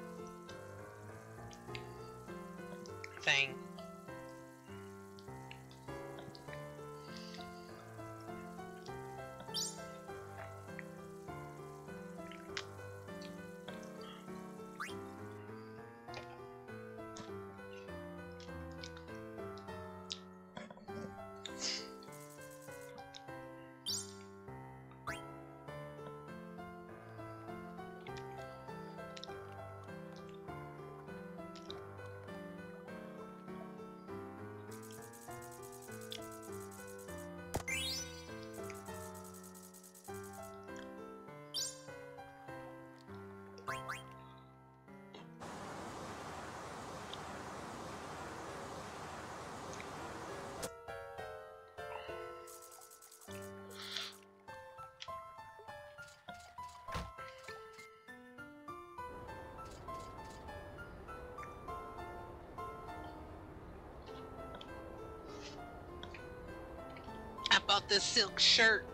this silk shirt.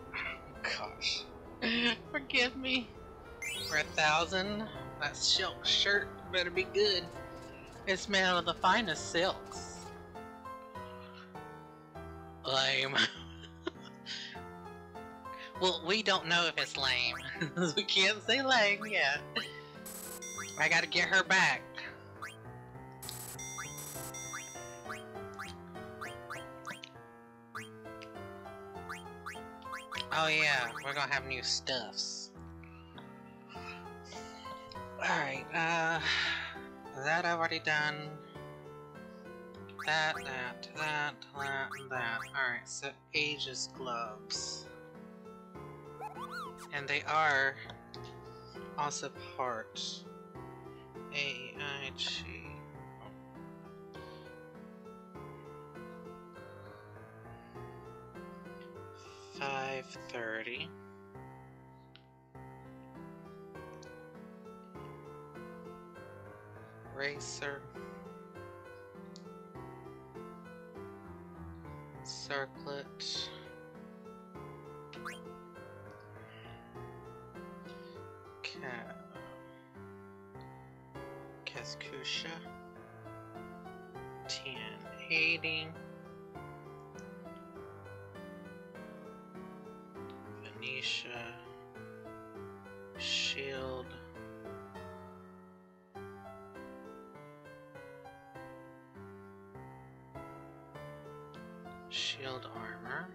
Gosh. [laughs] Forgive me. For a thousand, that silk shirt better be good. It's made out of the finest silks. Lame. [laughs] well, we don't know if it's lame. [laughs] we can't say lame yet. I gotta get her back. Oh yeah, we're gonna have new stuffs. Alright, uh... That I've already done. That, that, that, that, that. Alright, so Aegis gloves. And they are also part Ten eighty. Venetia. Shield. Shield armor.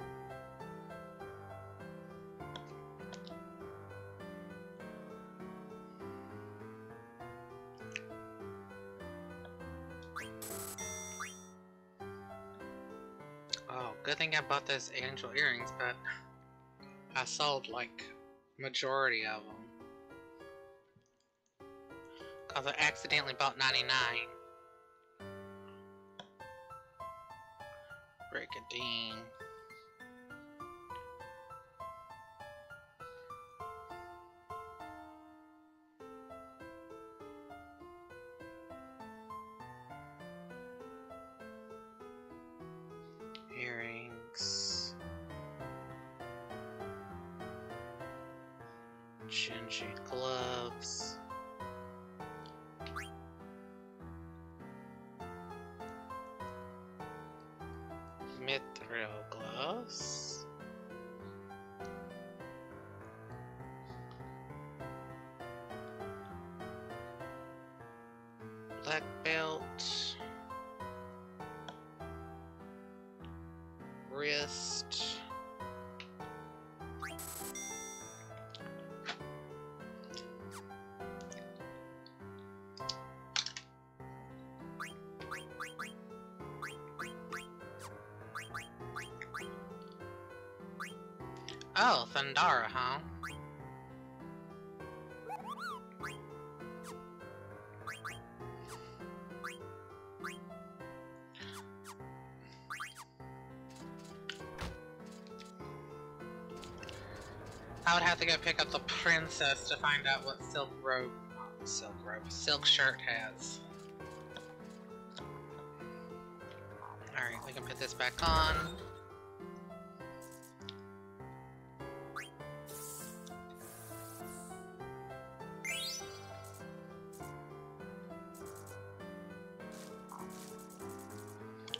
Good thing I bought those angel earrings, but I sold like majority of them. Cause I accidentally bought 99. Brigandine. I have to pick up the princess to find out what silk robe, silk robe, silk shirt has. Alright, we can put this back on.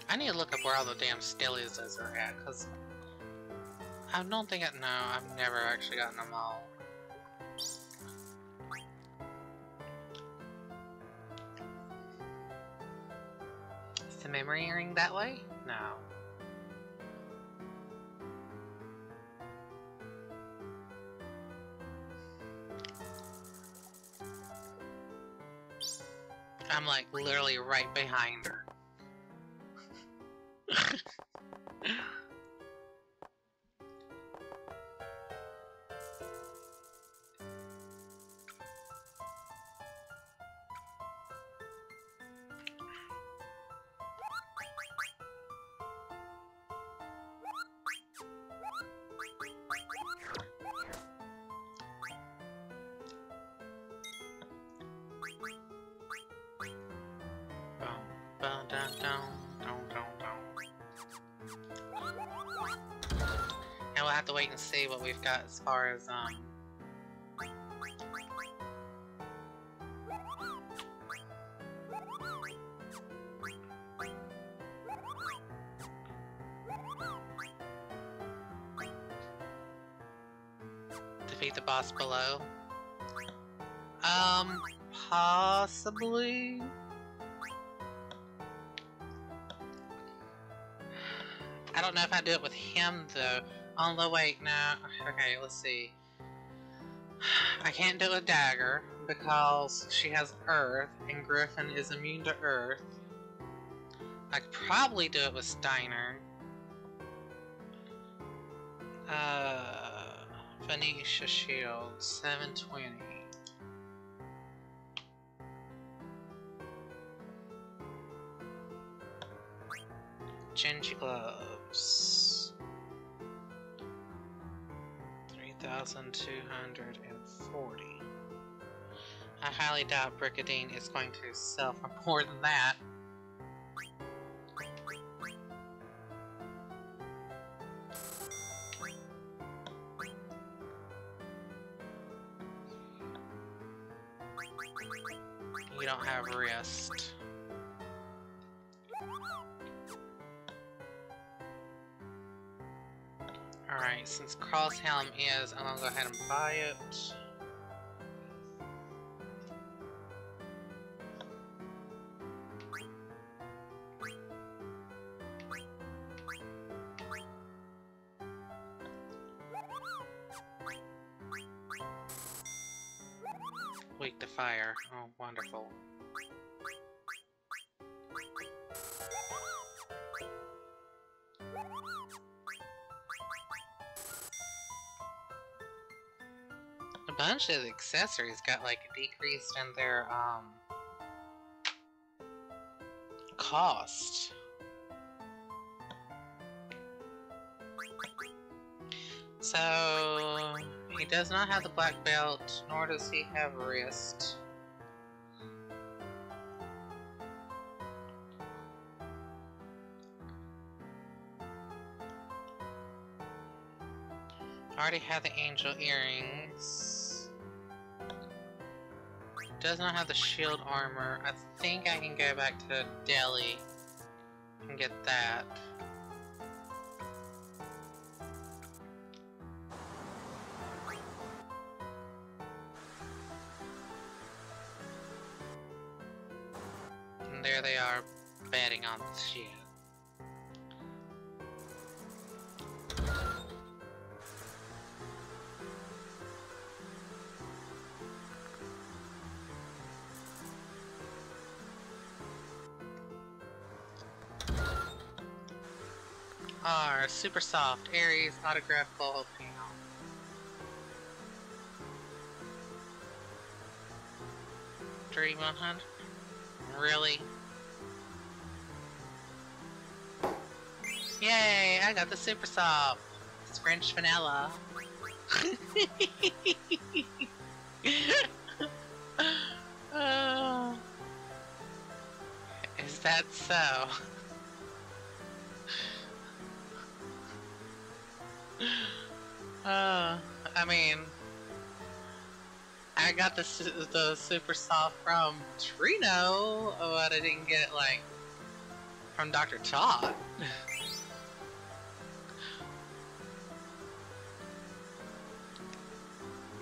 I need to look up where all the damn stillies are at, because I don't think I- no, I've never actually gotten them all. Is the memory ring that way? No. I'm like literally right behind her. Got as far as, um... Defeat the boss below. Um, possibly? I don't know if I do it with him though. On the wait, now. Okay, let's see. I can't do a dagger because she has Earth and Griffin is immune to Earth. I could probably do it with Steiner. Uh, Venetia Shield, 720. Genji gloves. 3,240. I highly doubt Brigandine is going to sell for more than that. Since Crosshelm is, I'm gonna go ahead and buy it. Accessories got like decreased in their um cost. So he does not have the black belt, nor does he have wrist. already have the angel earrings. Does not have the shield armor. I think I can go back to Dali and get that. There they are betting on the shit. Super Soft, Aries, Autograph Ball Panel. Dream 100? Really? Yay! I got the Super Soft! It's French vanilla. [laughs] uh, is that so? Mean, I got the the super soft from Treno, but I didn't get it like from Dr. Tot. [sighs]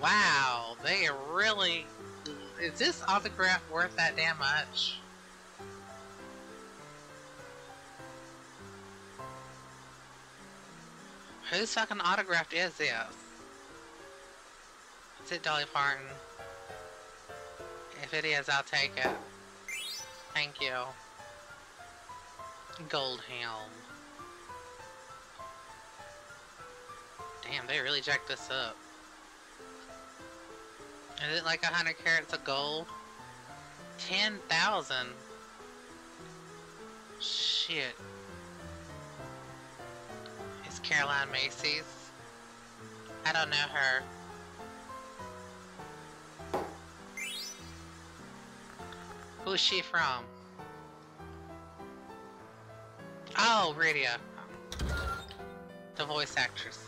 wow, they really. Is this autograph worth that damn much? Whose fucking autograph is this? Is it Dolly Parton? If it is, I'll take it. Thank you. Gold helm. Damn, they really jacked this up. Is it like a hundred carats of gold? Ten thousand? Shit. It's Caroline Macy's. I don't know her. Who's she from? Oh, Radio. The voice actress.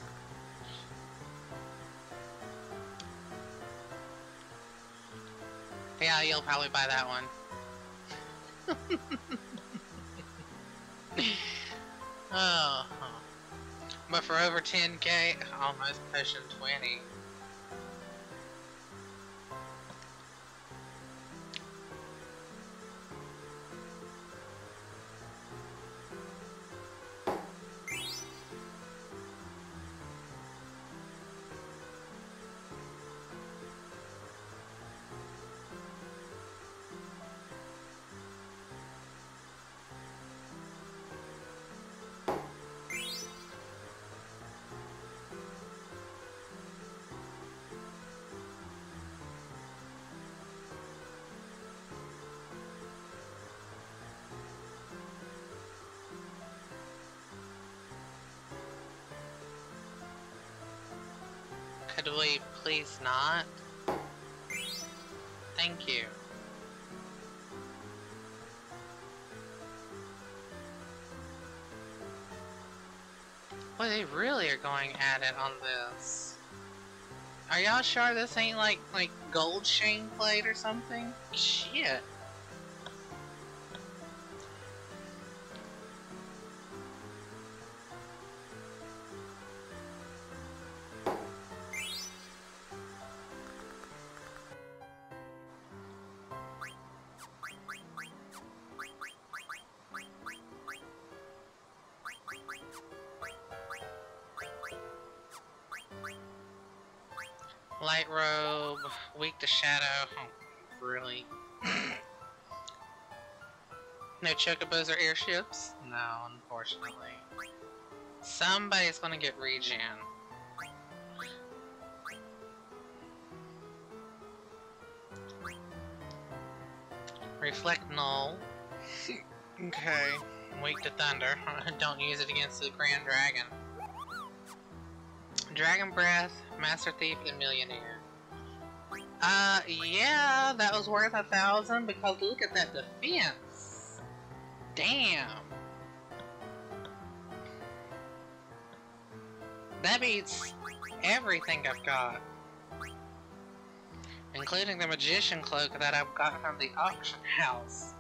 Yeah, you'll probably buy that one. [laughs] oh. But for over 10k, almost pushing 20. Please not? Thank you. Boy, they really are going at it on this. Are y'all sure this ain't like, like gold chain plate or something? Shit. chocobos or airships? No, unfortunately. Somebody's gonna get regen. Reflect null. [laughs] okay. Weak to thunder. [laughs] Don't use it against the Grand Dragon. Dragon Breath, Master Thief, and Millionaire. Uh, yeah, that was worth a thousand because look at that defense. Damn. That beats everything I've got. Including the Magician Cloak that I've got from the auction house.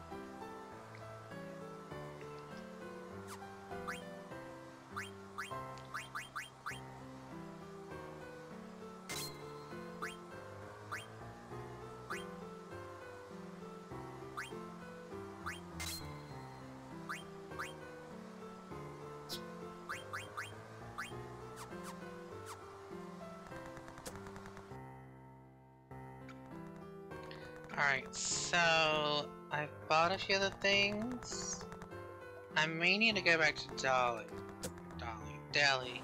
I may need to go back to Dolly. Dolly. Dali.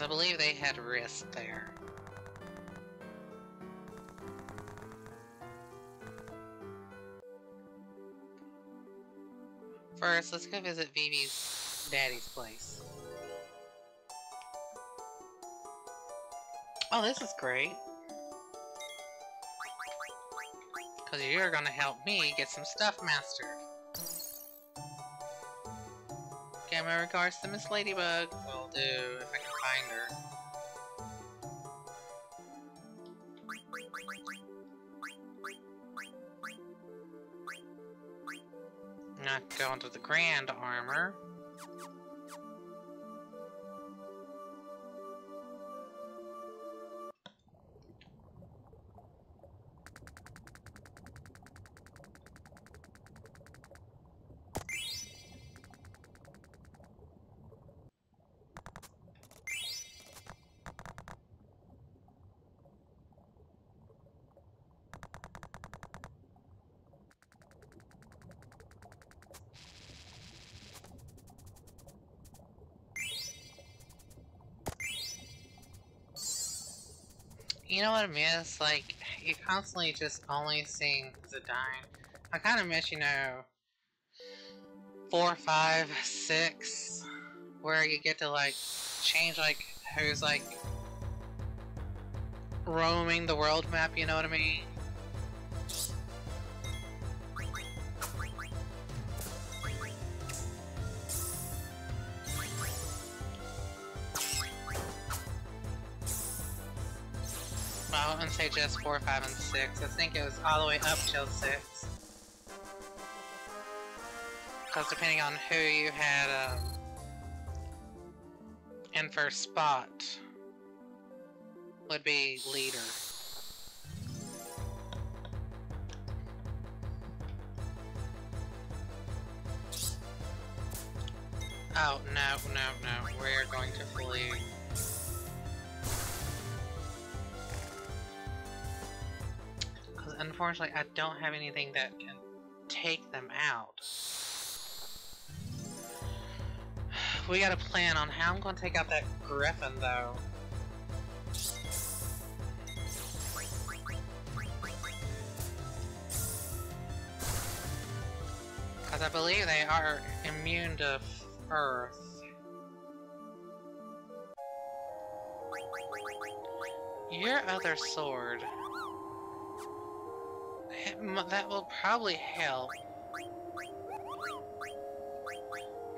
Because I believe they had risk there. First, let's go visit Vivi's daddy's place. Oh, this is great. Because you're gonna help me get some stuff mastered. Okay, my regards to Miss Ladybug. Will do Not go into the grand armor. You know what I miss? Like, you constantly just only seeing Zidane. I kind of miss, you know, four, five, six, where you get to like change like who's like roaming the world map. You know what I mean? Just 4, 5, and 6. I think it was all the way up till 6. Because depending on who you had um, in first spot would be leader. Oh, no, no, no. We're going to flee. Unfortunately, I don't have anything that can take them out. [sighs] We got a plan on how I'm gonna take out that griffin, though. Because I believe they are immune to Earth. Your other sword. That will probably help.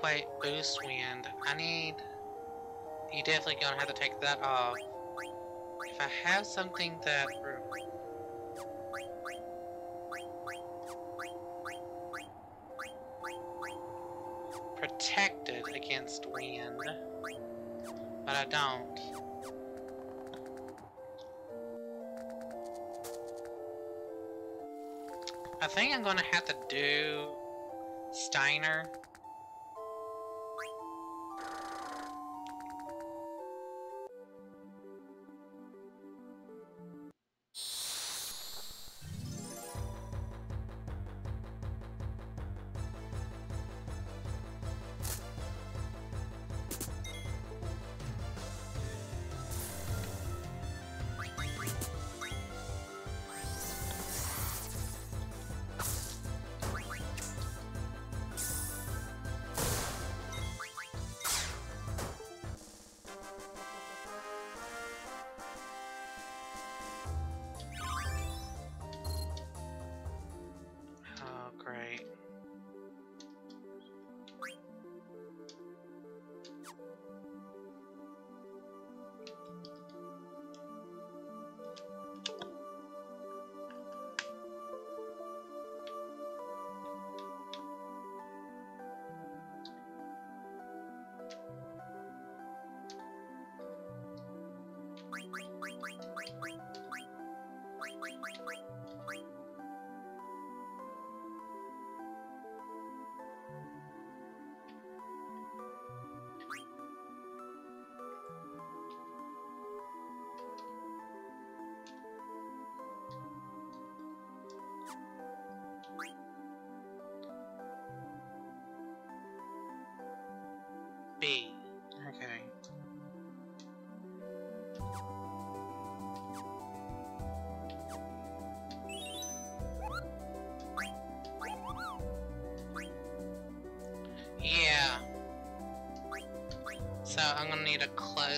Wait, boost wind. I need... You definitely gonna have to take that off. If I have something that... Protected against wind. But I don't. I think I'm gonna have to do Steiner.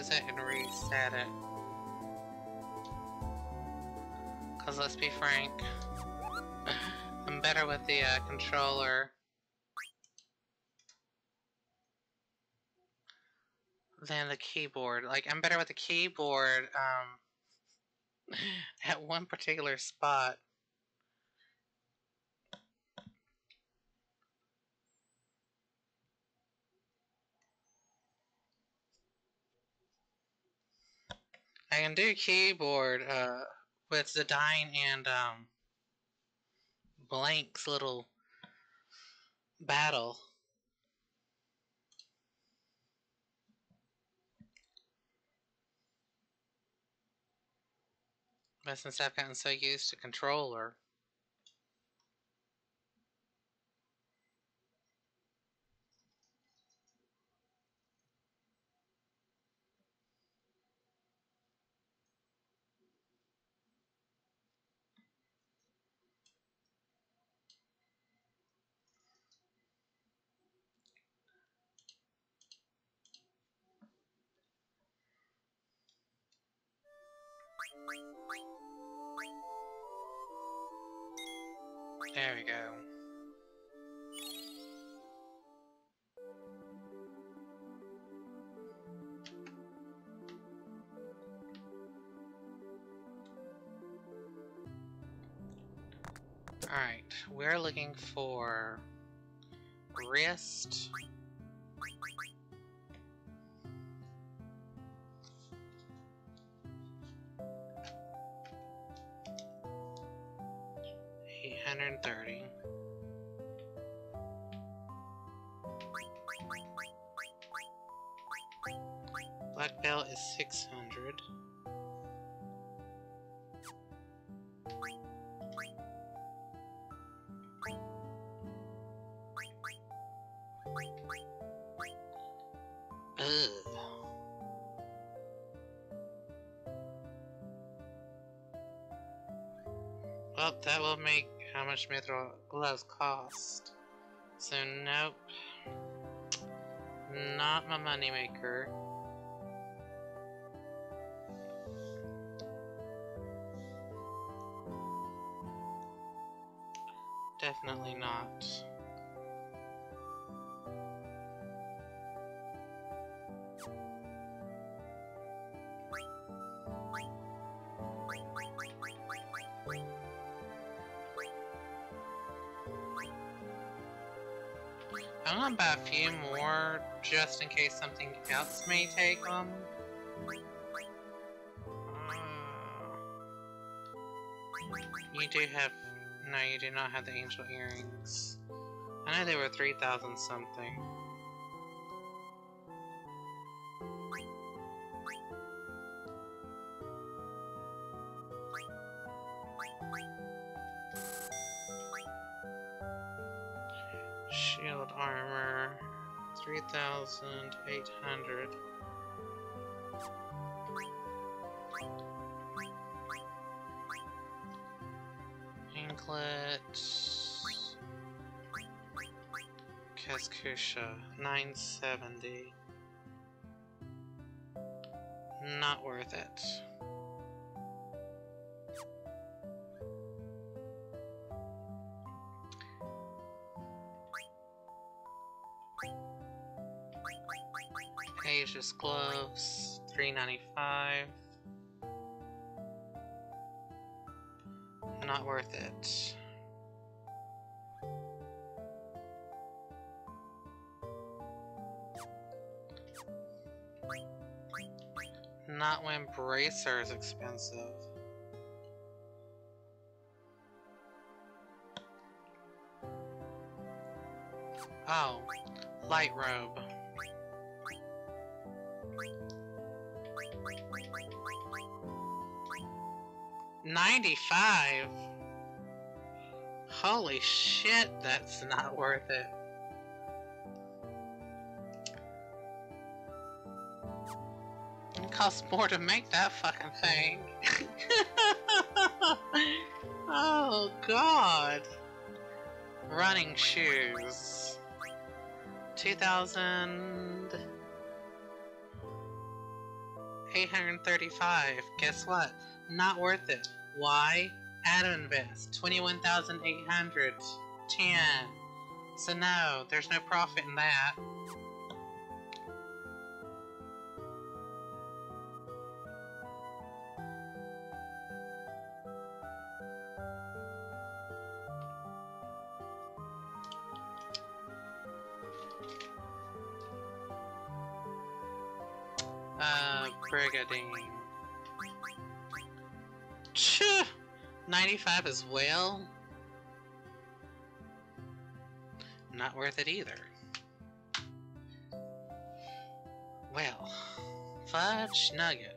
It and reset it. Cause let's be frank, [laughs] I'm better with the uh, controller. than the keyboard. Like, I'm better with the keyboard um, [laughs] at one particular spot. I can do keyboard uh, with Zidane and um, Blank's little battle. But since I've gotten so used to controller, we're looking for wrist. Ugh. Well, that will make how much mythril gloves cost. So nope. Not my moneymaker. Definitely not. Just in case something else may take them. Uh, you do have No, you do not have the angel earrings. I know they were 3,000 something. Anklet. Cachusha, 970. Not worth it. Asia's gloves, 395. Not worth it. Not when Bracer is expensive. Oh, light robe. Ninety-five? Holy shit, that's not worth it. It costs more to make that fucking thing. [laughs] oh god. Running shoes. 2,835. Guess what? Not worth it. Why? Adaman Vest. 21,800. 10. So no, there's no profit in that. 95 as well? Not worth it either. Well, fudge nugget.